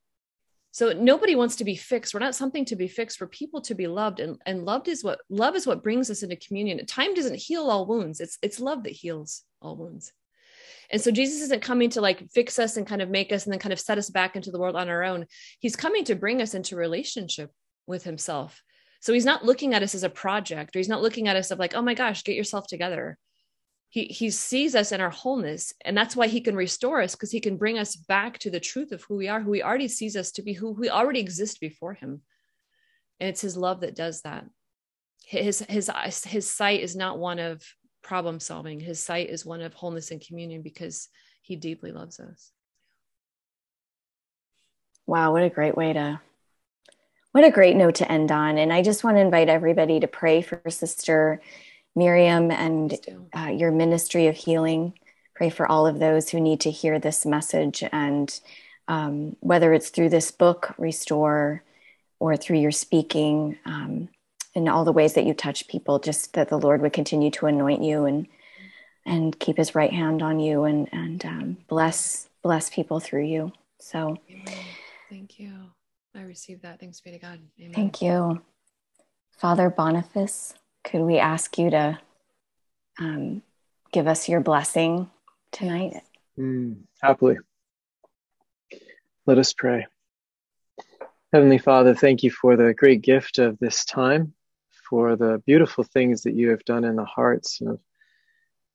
So nobody wants to be fixed. We're not something to be fixed for people to be loved. And, and loved is what love is what brings us into communion. Time doesn't heal all wounds. It's it's love that heals all wounds. And so Jesus isn't coming to like fix us and kind of make us and then kind of set us back into the world on our own. He's coming to bring us into relationship with himself. So he's not looking at us as a project or he's not looking at us of like, oh my gosh, get yourself together. He, he sees us in our wholeness and that's why he can restore us because he can bring us back to the truth of who we are who he already sees us to be who we already exist before him and it's his love that does that his his his sight is not one of problem solving. His sight is one of wholeness and communion because he deeply loves us. Wow, what a great way to what a great note to end on. And I just want to invite everybody to pray for Sister Miriam and uh, your ministry of healing. Pray for all of those who need to hear this message. And um, whether it's through this book, Restore, or through your speaking, um, in all the ways that you touch people, just that the Lord would continue to anoint you and and keep His right hand on you and and um, bless bless people through you. So, Amen. thank you. I receive that. Thanks be to God. Amen. Thank you, Father Boniface. Could we ask you to um, give us your blessing tonight? Mm, happily. Let us pray. Heavenly Father, thank you for the great gift of this time, for the beautiful things that you have done in the hearts of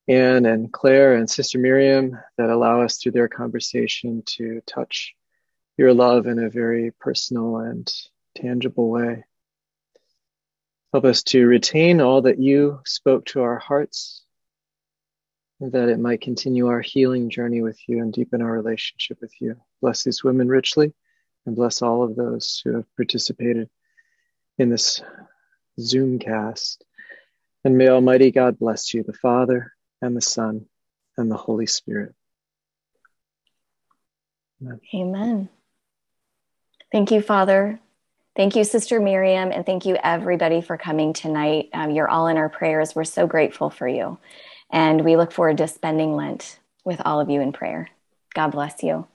Ann and Claire and Sister Miriam that allow us through their conversation to touch your love in a very personal and tangible way. Help us to retain all that you spoke to our hearts, that it might continue our healing journey with you and deepen our relationship with you. Bless these women richly and bless all of those who have participated in this Zoom cast. And may Almighty God bless you, the Father and the Son and the Holy Spirit. Amen. Amen. Thank you, Father. Thank you, Sister Miriam, and thank you, everybody, for coming tonight. Um, you're all in our prayers. We're so grateful for you. And we look forward to spending Lent with all of you in prayer. God bless you.